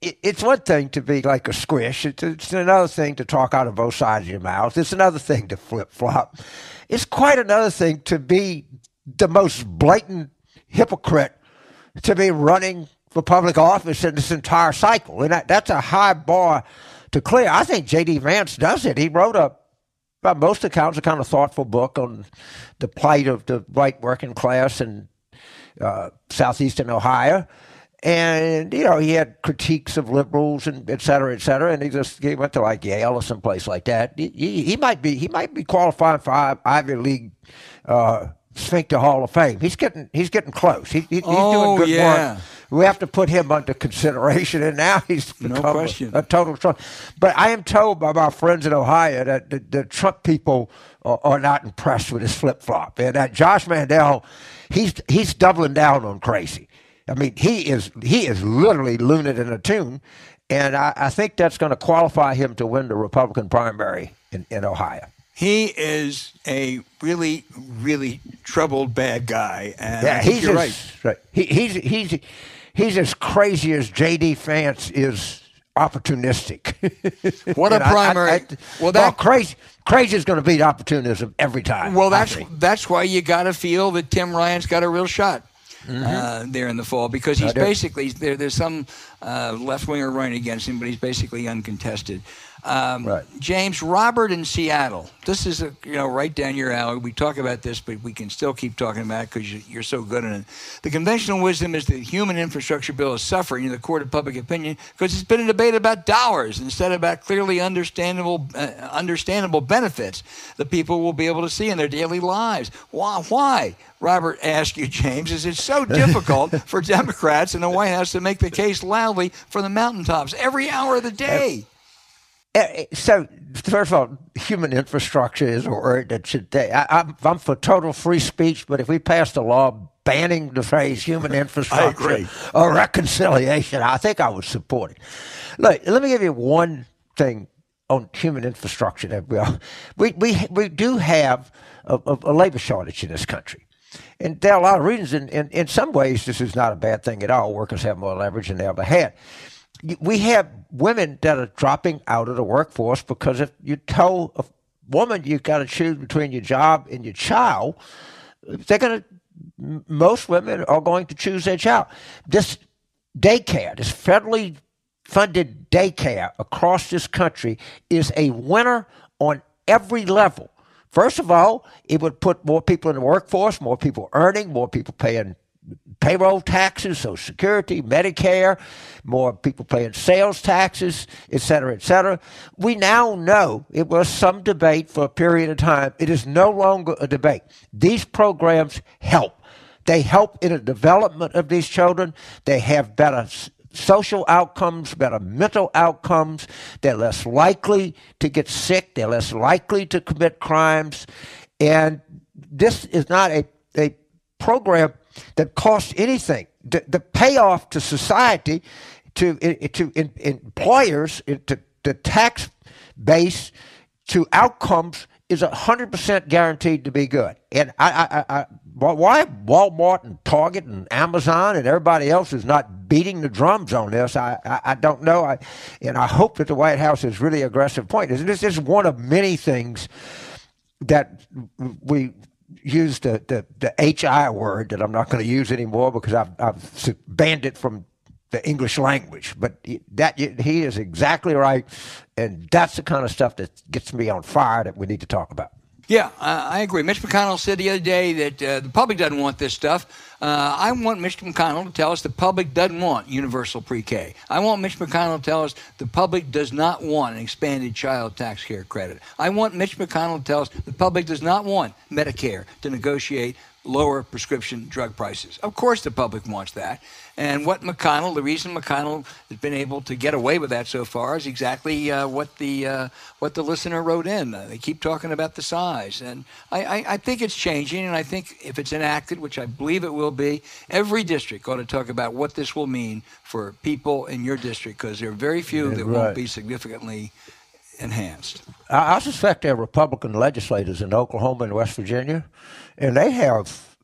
It, it's one thing to be like a squish. It's, it's another thing to talk out of both sides of your mouth. It's another thing to flip flop. It's quite another thing to be the most blatant hypocrite to be running for public office in this entire cycle, and that, that's a high bar to clear. I think J.D. Vance does it. He wrote a most accounts, a kind of thoughtful book on the plight of the white working class in uh, southeastern Ohio. And, you know, he had critiques of liberals and et cetera, et cetera. And he just he went to like Yale or someplace like that. He, he, he might be he might be qualifying for Ivy League uh, Sphincter Hall of Fame. He's getting he's getting close. He, he's oh, doing good yeah. work. We have to put him under consideration, and now he's no question. A, a, total Trump. But I am told by my friends in Ohio that the, the Trump people are, are, not impressed with his flip flop, and that Josh Mandel, he's he's doubling down on crazy. I mean, he is he is literally looned in a tune, and I, I think that's going to qualify him to win the Republican primary in, in Ohio. He is a really, really troubled bad guy. And yeah, he's as, right. right. He, he's he's he's as crazy as J.D. Vance is opportunistic. What a primary! I, I, well, that well, crazy crazy is going to beat opportunism every time. Well, that's that's why you got to feel that Tim Ryan's got a real shot. Mm-hmm. Uh, there in the fall because he's basically there. There's some uh, left winger running against him, but he's basically uncontested. Um, right. James Robert in Seattle. This is a, you know right down your alley. We talk about this, but we can still keep talking about it because you're so good at it. The conventional wisdom is that the human infrastructure bill is suffering in the court of public opinion because it's been a debate about dollars instead of about clearly understandable uh, understandable benefits that people will be able to see in their daily lives. Why? Why? Robert asked you, James, is it so difficult for Democrats in the White House to make the case loudly for the mountaintops every hour of the day? Eh, eh, so, first of all, human infrastructure is a word that should. I, I'm, I'm for total free speech, but if we passed a law banning the phrase human infrastructure or reconciliation, I think I would support it. Look, let me give you one thing on human infrastructure that we are. We, we, we do have a, a, a labor shortage in this country. And there are a lot of reasons. In, in, in some ways, this is not a bad thing at all. Workers have more leverage than they ever had we have women that are dropping out of the workforce because if you tell a woman you've got to choose between your job and your child, they're going to, most women are going to choose their child. This daycare, this federally funded daycare across this country is a winner on every level. First of all, it would put more people in the workforce, more people earning, more people paying payroll taxes, Social Security, Medicare, more people paying sales taxes, et cetera, et cetera. We now know it was some debate for a period of time. It is no longer a debate. These programs help. They help in the development of these children. They have better social outcomes, better mental outcomes. They're less likely to get sick. They're less likely to commit crimes. And this is not a, a program that costs anything. The, the payoff to society, to to in, employers, to the tax base, to outcomes is hundred percent guaranteed to be good. And I, I, I, why Walmart and Target and Amazon and everybody else is not beating the drums on this, I, I, I don't know. I, and I hope that the White House is really aggressive point. Is, this is one of many things that we use the, the, the HI word that I'm not going to use anymore because I've, I've banned it from the English language. But that he is exactly right, and that's the kind of stuff that gets me on fire that we need to talk about. Yeah, I agree. Mitch McConnell said the other day that uh, the public doesn't want this stuff. Uh, I want Mitch McConnell to tell us the public doesn't want universal pre-K. I want Mitch McConnell to tell us the public does not want an expanded child tax care credit. I want Mitch McConnell to tell us the public does not want Medicare to negotiate lower prescription drug prices. Of course, the public wants that. And what McConnell, the reason McConnell has been able to get away with that so far is exactly uh, what the uh, what the listener wrote in. Uh, they keep talking about the size, and I, I, I, think it's changing. And I think if it's enacted, which I believe it will be, every district ought to talk about what this will mean for people in your district because there are very few yeah, that right. won't be significantly enhanced. I, I suspect there are Republican legislators in Oklahoma and West Virginia, and they have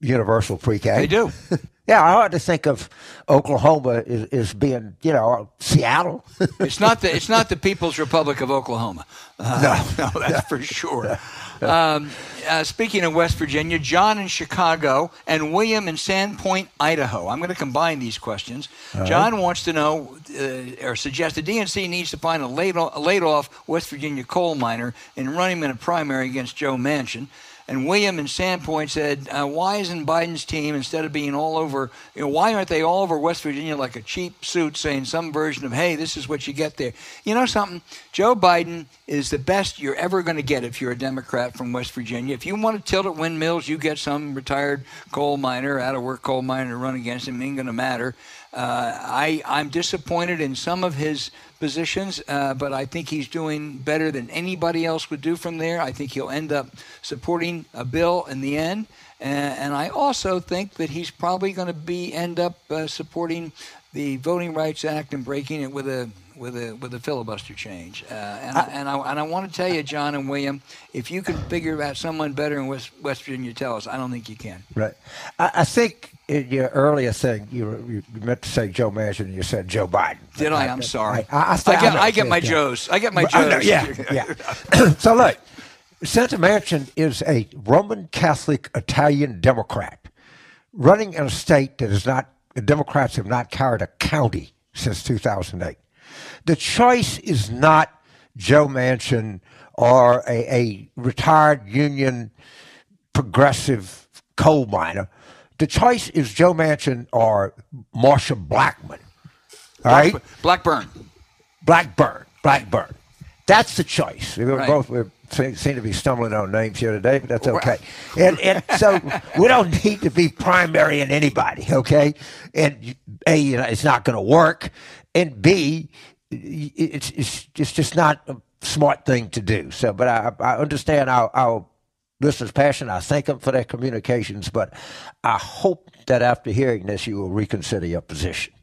universal pre-K. They do. Yeah, I ought to think of Oklahoma as, as being, you know, Seattle. it's not the it's not the People's Republic of Oklahoma. Uh, no, no, that's for sure. Um, uh, speaking of West Virginia, John in Chicago and William in Sandpoint, Idaho. I'm going to combine these questions. Right. John wants to know uh, or suggest the DNC needs to find a laid, a laid off West Virginia coal miner and run him in a primary against Joe Manchin. And William in Sandpoint said, uh, "Why isn't Biden's team instead of being all over? You know, why aren't they all over West Virginia like a cheap suit, saying some version of, hey, this is what you get there? You know something? Joe Biden is the best you're ever going to get if you're a Democrat from West Virginia. If you want to tilt at windmills, you get some retired coal miner, out of work coal miner to run against him. Ain't going to matter. Uh, I, I'm disappointed in some of his positions, uh, but I think he's doing better than anybody else would do from there. I think he'll end up supporting a bill in the end. And, and I also think that he's probably going to be end up uh, supporting the Voting Rights Act and breaking it with a with a with a filibuster change. Uh, and, I, and I and I want to tell you, John and William, if you can figure out someone better in West West Virginia, tell us. I don't think you can. Right. I, I think in your earlier thing, you, you meant to say Joe Manchin, and you said Joe Biden. Did I? I'm sorry. I, I, I get I, get my Joes. I get my Joes. yeah, yeah. so look, Senator Manchin is a Roman Catholic Italian Democrat running in a state that is not. The Democrats have not carried a county since 2008. The choice is not Joe Manchin or a, a retired union progressive coal miner. The choice is Joe Manchin or Marsha Blackman. All right? Blackburn. Blackburn. Blackburn. That's the choice. We right. both we seem to be stumbling on names here today, but that's okay. And, and so we don't need to be primary in anybody, okay? And A, you know, it's not going to work. And B, it's, it's, it's just not a smart thing to do. So, but I, I understand our, our listeners' passion. I thank them for their communications, but I hope that after hearing this, you will reconsider your position.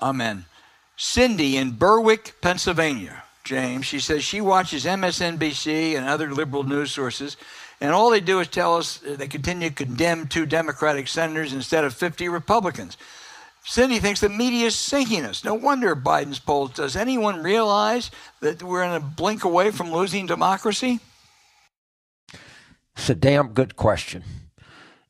Amen. Cindy in Berwick, Pennsylvania, James, she says she watches MSNBC and other liberal news sources, and all they do is tell us uh, they continue to condemn two Democratic senators instead of 50 Republicans. Cindy thinks the media is sinking us. No wonder Biden's polls. Does anyone realize that we're in a blink away from losing democracy? It's a damn good question,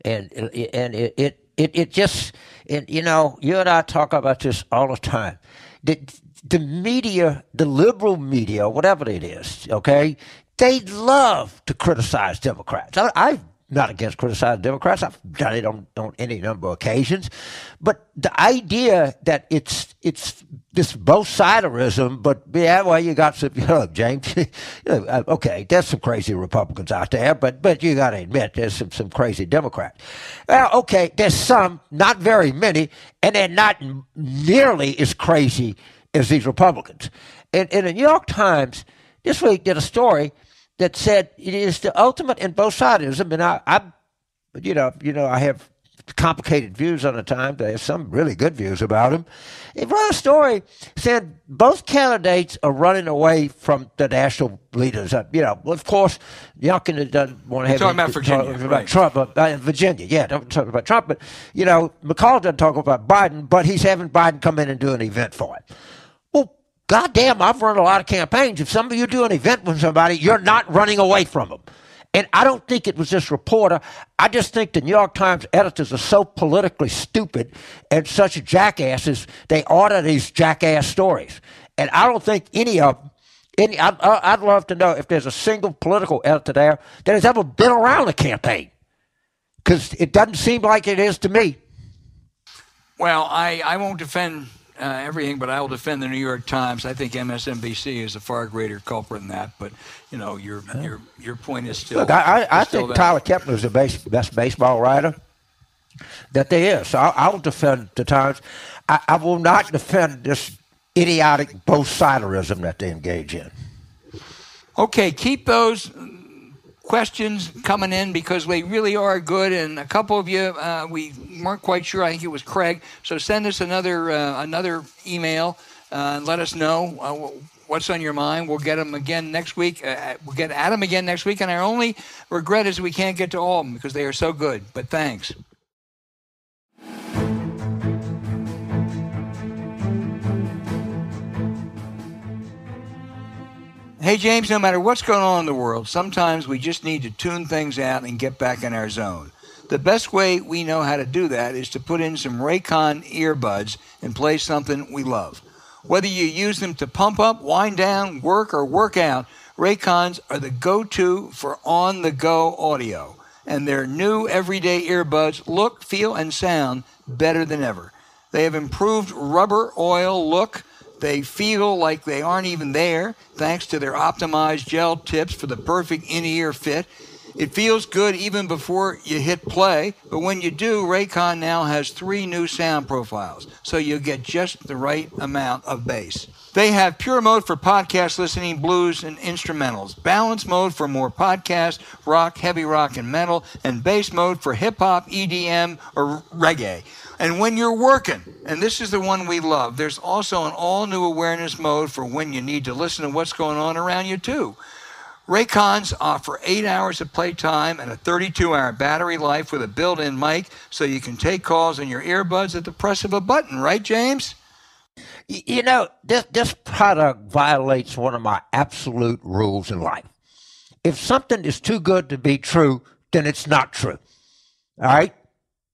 and and it it it, it just and you know you and I talk about this all the time. The, the media, the liberal media, whatever it is, okay, they love to criticize Democrats. I, I've not against criticizing Democrats. I've done it on, on any number of occasions. But the idea that it's it's this both siderism, but yeah, well, you got some, you know, James, uh, okay, there's some crazy Republicans out there, but but you got to admit there's some, some crazy Democrats. Well, okay, there's some, not very many, and they're not nearly as crazy as these Republicans. And in the New York Times this week did a story that said it is the ultimate in both sidism. And I, I, you know, you know, I have complicated views on the Times. I have some really good views about him. A story said both candidates are running away from the national leaders. Uh, you know, of course, Youngkin doesn't want to have talking about Virginia, talk about right. Trump, uh, uh, Virginia. Yeah, don't talk about Trump, but you know, McAuliffe doesn't talk about Biden, but he's having Biden come in and do an event for it. God damn, I've run a lot of campaigns. If some of you do an event with somebody, you're not running away from them. And I don't think it was this reporter. I just think the New York Times editors are so politically stupid and such jackasses, they order these jackass stories. And I don't think any of them, any, I, I'd love to know if there's a single political editor there that has ever been around a campaign. Because it doesn't seem like it is to me. Well, I, I won't defend uh, everything, but I will defend the New York Times. I think MSNBC is a far greater culprit than that. But you know, your your your point is still. Look, I, I, I think valid. Tyler Kepner is the best, best baseball writer that there is. So I, I will defend the Times. I, I will not defend this idiotic both siderism that they engage in. Okay, keep those questions coming in because they really are good. And a couple of you, uh, we weren't quite sure. I think it was Craig. So send us another uh, another email uh, and let us know uh, what's on your mind. We'll get them again next week. Uh, we'll get Adam again next week. And our only regret is we can't get to all of them because they are so good. But thanks. Hey, James, no matter what's going on in the world, sometimes we just need to tune things out and get back in our zone. The best way we know how to do that is to put in some Raycon earbuds and play something we love. Whether you use them to pump up, wind down, work, or work out, Raycons are the go to for on the go audio. And their new everyday earbuds look, feel, and sound better than ever. They have improved rubber oil look they feel like they aren't even there thanks to their optimized gel tips for the perfect in ear fit. It feels good even before you hit play, but when you do, Raycon now has three new sound profiles, so you get just the right amount of bass. They have pure mode for podcast listening, blues, and instrumentals, balance mode for more podcast, rock, heavy rock, and metal, and bass mode for hip hop, EDM, or reggae. And when you're working, and this is the one we love, there's also an all new awareness mode for when you need to listen to what's going on around you, too. Raycons offer 8 hours of playtime and a 32 hour battery life with a built in mic so you can take calls on your earbuds at the press of a button, right, James? You know, this, this product violates one of my absolute rules in life. If something is too good to be true, then it's not true. All right?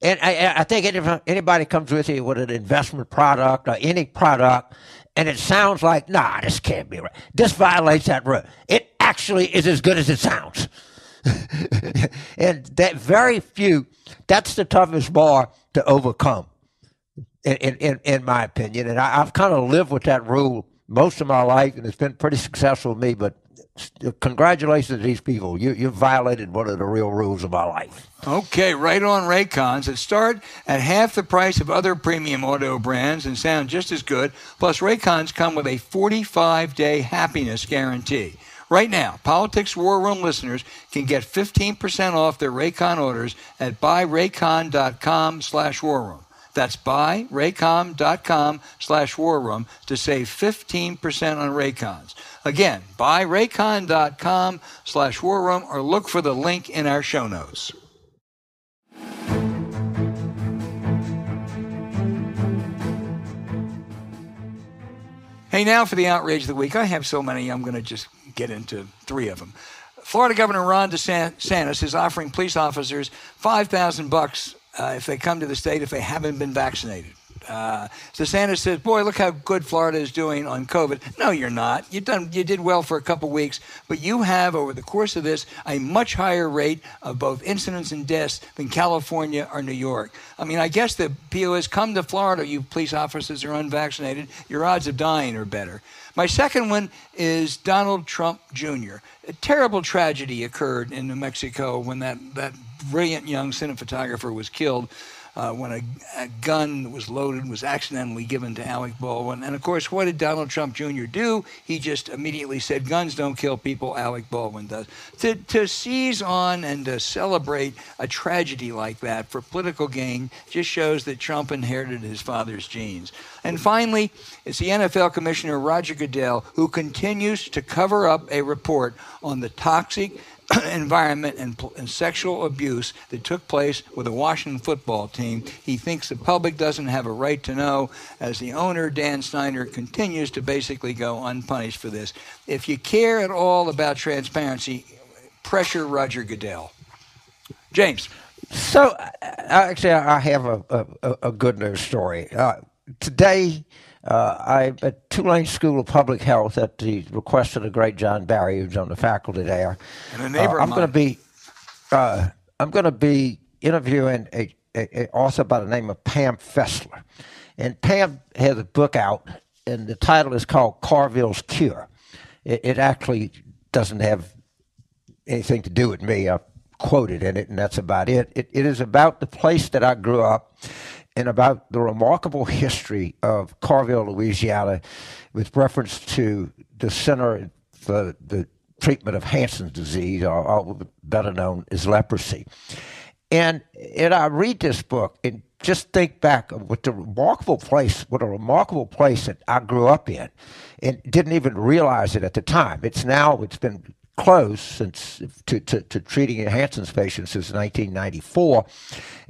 And I, I think if anybody comes with you with an investment product or any product, and it sounds like, nah, this can't be right. This violates that rule. It actually is as good as it sounds. and that very few, that's the toughest bar to overcome in, in, in my opinion. And I, have kind of lived with that rule most of my life, and it's been pretty successful with me. But congratulations to these people. You, you violated one of the real rules of my life. Okay, right on Raycons that start at half the price of other premium audio brands and sound just as good. Plus, Raycons come with a 45 day happiness guarantee. Right now, Politics War Room listeners can get 15% off their Raycon orders at buyraycon.com slash war room. That's buyraycon.com slash war room to save 15% on Raycons. Again, buyraycon.com slash war room or look for the link in our show notes. Hey, now for the outrage of the week. I have so many, I'm going to just get into three of them. Florida Governor Ron DeSantis is offering police officers 5000 bucks uh, if they come to the state if they haven't been vaccinated. Uh, DeSantis says, "Boy, look how good Florida is doing on COVID." No, you're not. You done. You did well for a couple weeks, but you have over the course of this a much higher rate of both incidents and deaths than California or New York. I mean, I guess the POS come to Florida. You police officers are unvaccinated. Your odds of dying are better. My second one is Donald Trump Jr. A terrible tragedy occurred in New Mexico when that that brilliant young cinematographer was killed uh, when a, a, gun was loaded was accidentally given to Alec Baldwin. And of course, what did Donald Trump Jr. do? He just immediately said, Guns don't kill people, Alec Baldwin does. To, to seize on and to celebrate a tragedy like that for political gain just shows that Trump inherited his father's genes. And finally, it's the NFL Commissioner Roger Goodell who continues to cover up a report on the toxic environment and, and, sexual abuse that took place with the Washington football team. He thinks the public doesn't have a right to know, as the owner, Dan Snyder, continues to basically go unpunished for this. If you care at all about transparency, pressure Roger Goodell. James. So, uh, actually, I have a, a, a good news story. Uh, today, uh, I'm at Tulane School of Public Health at the request of the great John Barry, who's on the faculty there. And a neighbor uh, I'm going to be, uh, I'm going to be interviewing a, a, a, author by the name of Pam Fessler, and Pam has a book out, and the title is called Carville's Cure. It, it actually doesn't have anything to do with me. I quoted in it, and that's about it. it. It is about the place that I grew up and about the remarkable history of Carville, Louisiana, with reference to the Center for the Treatment of Hansen's disease, or, or better known as leprosy. And and I read this book and just think back of what the remarkable place, what a remarkable place that I grew up in, and didn't even realize it at the time. It's now it's been closed since to, to, to treating Hansen's patients since 1994,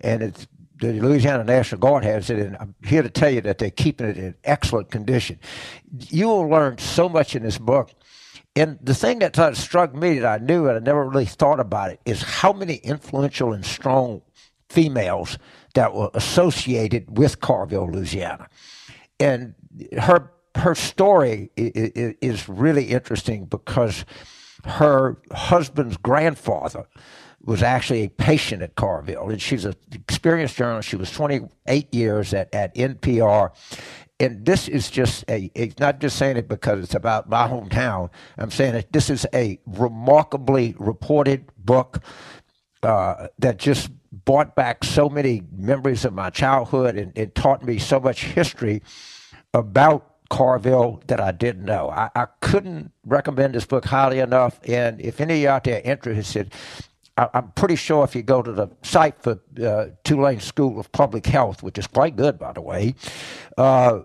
and it's the Louisiana National Guard has it, and I'm here to tell you that they're keeping it in excellent condition. You will learn so much in this book. And the thing that sort of struck me that I knew and I never really thought about it is how many influential and strong females that were associated with Carville, Louisiana. And her her story is really interesting because her husband's grandfather was actually a patient at Carville, and she's an experienced journalist. She was 28 years at, at NPR. And this is just a, a, not just saying it because it's about my hometown. I'm saying that this is a remarkably reported book uh, that just brought back so many memories of my childhood and, and taught me so much history about Carville that I didn't know. I, I couldn't recommend this book highly enough. And if any of you out there interested, I, am pretty sure if you go to the site for uh, Tulane School of Public Health, which is quite good, by the way, uh,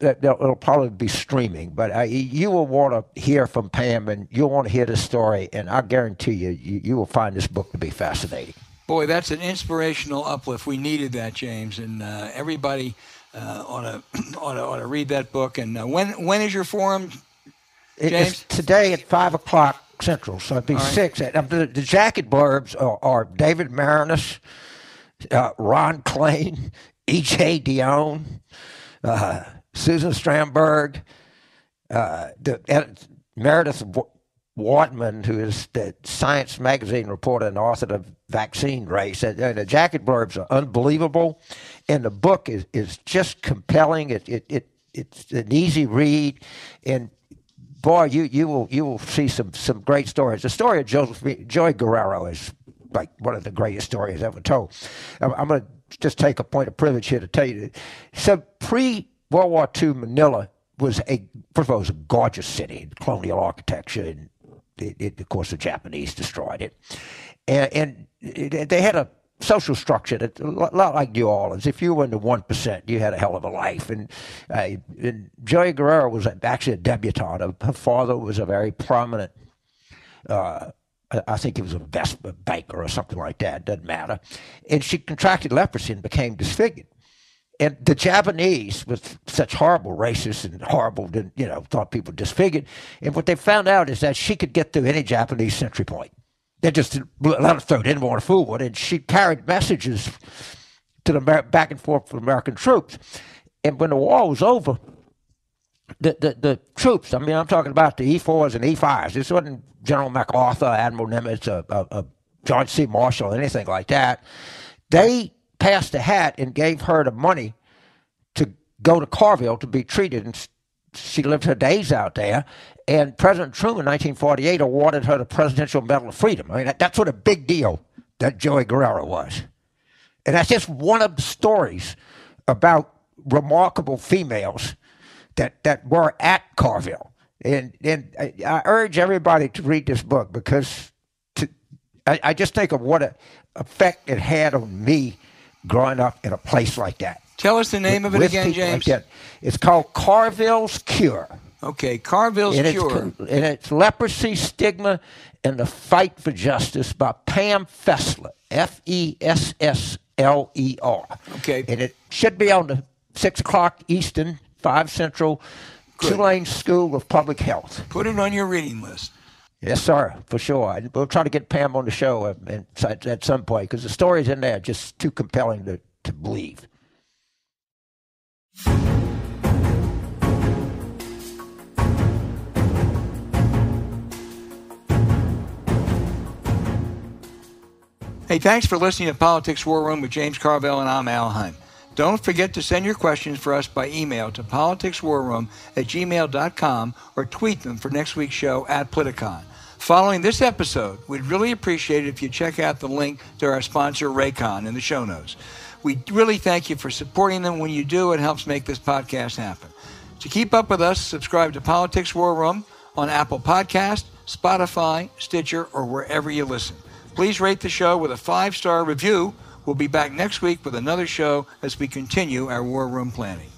that it'll probably be streaming. But uh, you will want to hear from Pam, and you'll want to hear this story, and I guarantee you, you, you will find this book to be fascinating. Boy, that's an inspirational uplift. We needed that, James, and uh, everybody uh, ought to ought to ought to read that book. And uh, when when is your forum, James? It's today at five o'clock Central, so it'd be right. six. Um, the, the, jacket blurbs are, are David Maraniss, uh, Ron Klain, E.J. Dionne, uh, Susan Stamberg, uh, the, Meredith Wadman, who is the Science Magazine reporter and author of Vaccine Race. And, and, the jacket blurbs are unbelievable, and the book is, is just compelling. It, it, it it's an easy read, and boy, you you will you will see some some great stories. The story of Joseph Joy Guerrero is like one of the greatest stories ever told. I'm, I'm going to just take a point of privilege here to tell you. So pre World War II, Manila was a first of all it was a gorgeous city, colonial architecture, and it, it, of course the Japanese destroyed it, and, and it, they had a social structure that a lot like New Orleans. If you were in the one percent, you had a hell of a life. And, uh, and Joey Guerrero was actually a debutante. Her father was a very prominent. Uh, I think he was a investment banker or something like that. Doesn't matter. And she contracted leprosy and became disfigured. And the Japanese, with such horrible racists and horrible, you know, thought people disfigured. And what they found out is that she could get through any Japanese sentry point they just let her through. They didn't want to fool. And she carried messages to the back and forth for American troops. And when the war was over, the, the, the troops, I mean, I'm talking about the E4s and E5s. This wasn't General MacArthur, Admiral Nimitz, a, a John C. Marshall, anything like that. They passed a hat and gave her the money to go to Carville to be treated. And she lived her days out there. And President Truman in 1948 awarded her the Presidential Medal of Freedom. I mean, that's what a big deal that Joey Guerrero was. And that's just one of the stories about remarkable females that, that were at Carville. And, and I, I urge everybody to read this book because to, I, I just think of what an effect it had on me growing up in a place like that. Tell us the name of it again, James. Like it's called Carville's Cure. Okay, Carville's and Cure. It's, and it's Leprosy, Stigma, and the Fight for Justice by Pam Fessler, F E S S L E R. Okay. And it should be on the 6 o'clock Eastern, 5 Central, Good. Tulane School of Public Health. Put it on your reading list. Yes, sir, for sure. We'll try to get Pam on the show at, at some point because the stories in there are just too compelling to, to believe. Hey, thanks for listening to Politics War Room with James Carville, and I'm Al Hunt. Don't forget to send your questions for us by email to politicswarroom at gmail.com or tweet them for next week's show at Politicon. Following this episode, we'd really appreciate it if you check out the link to our sponsor, Raycon, in the show notes. We really thank you for supporting them. When you do, it helps make this podcast happen. To keep up with us, subscribe to Politics War Room on Apple Podcast, Spotify, Stitcher, or wherever you listen. Please rate the show with a five star review. We'll be back next week with another show as we continue our war room planning.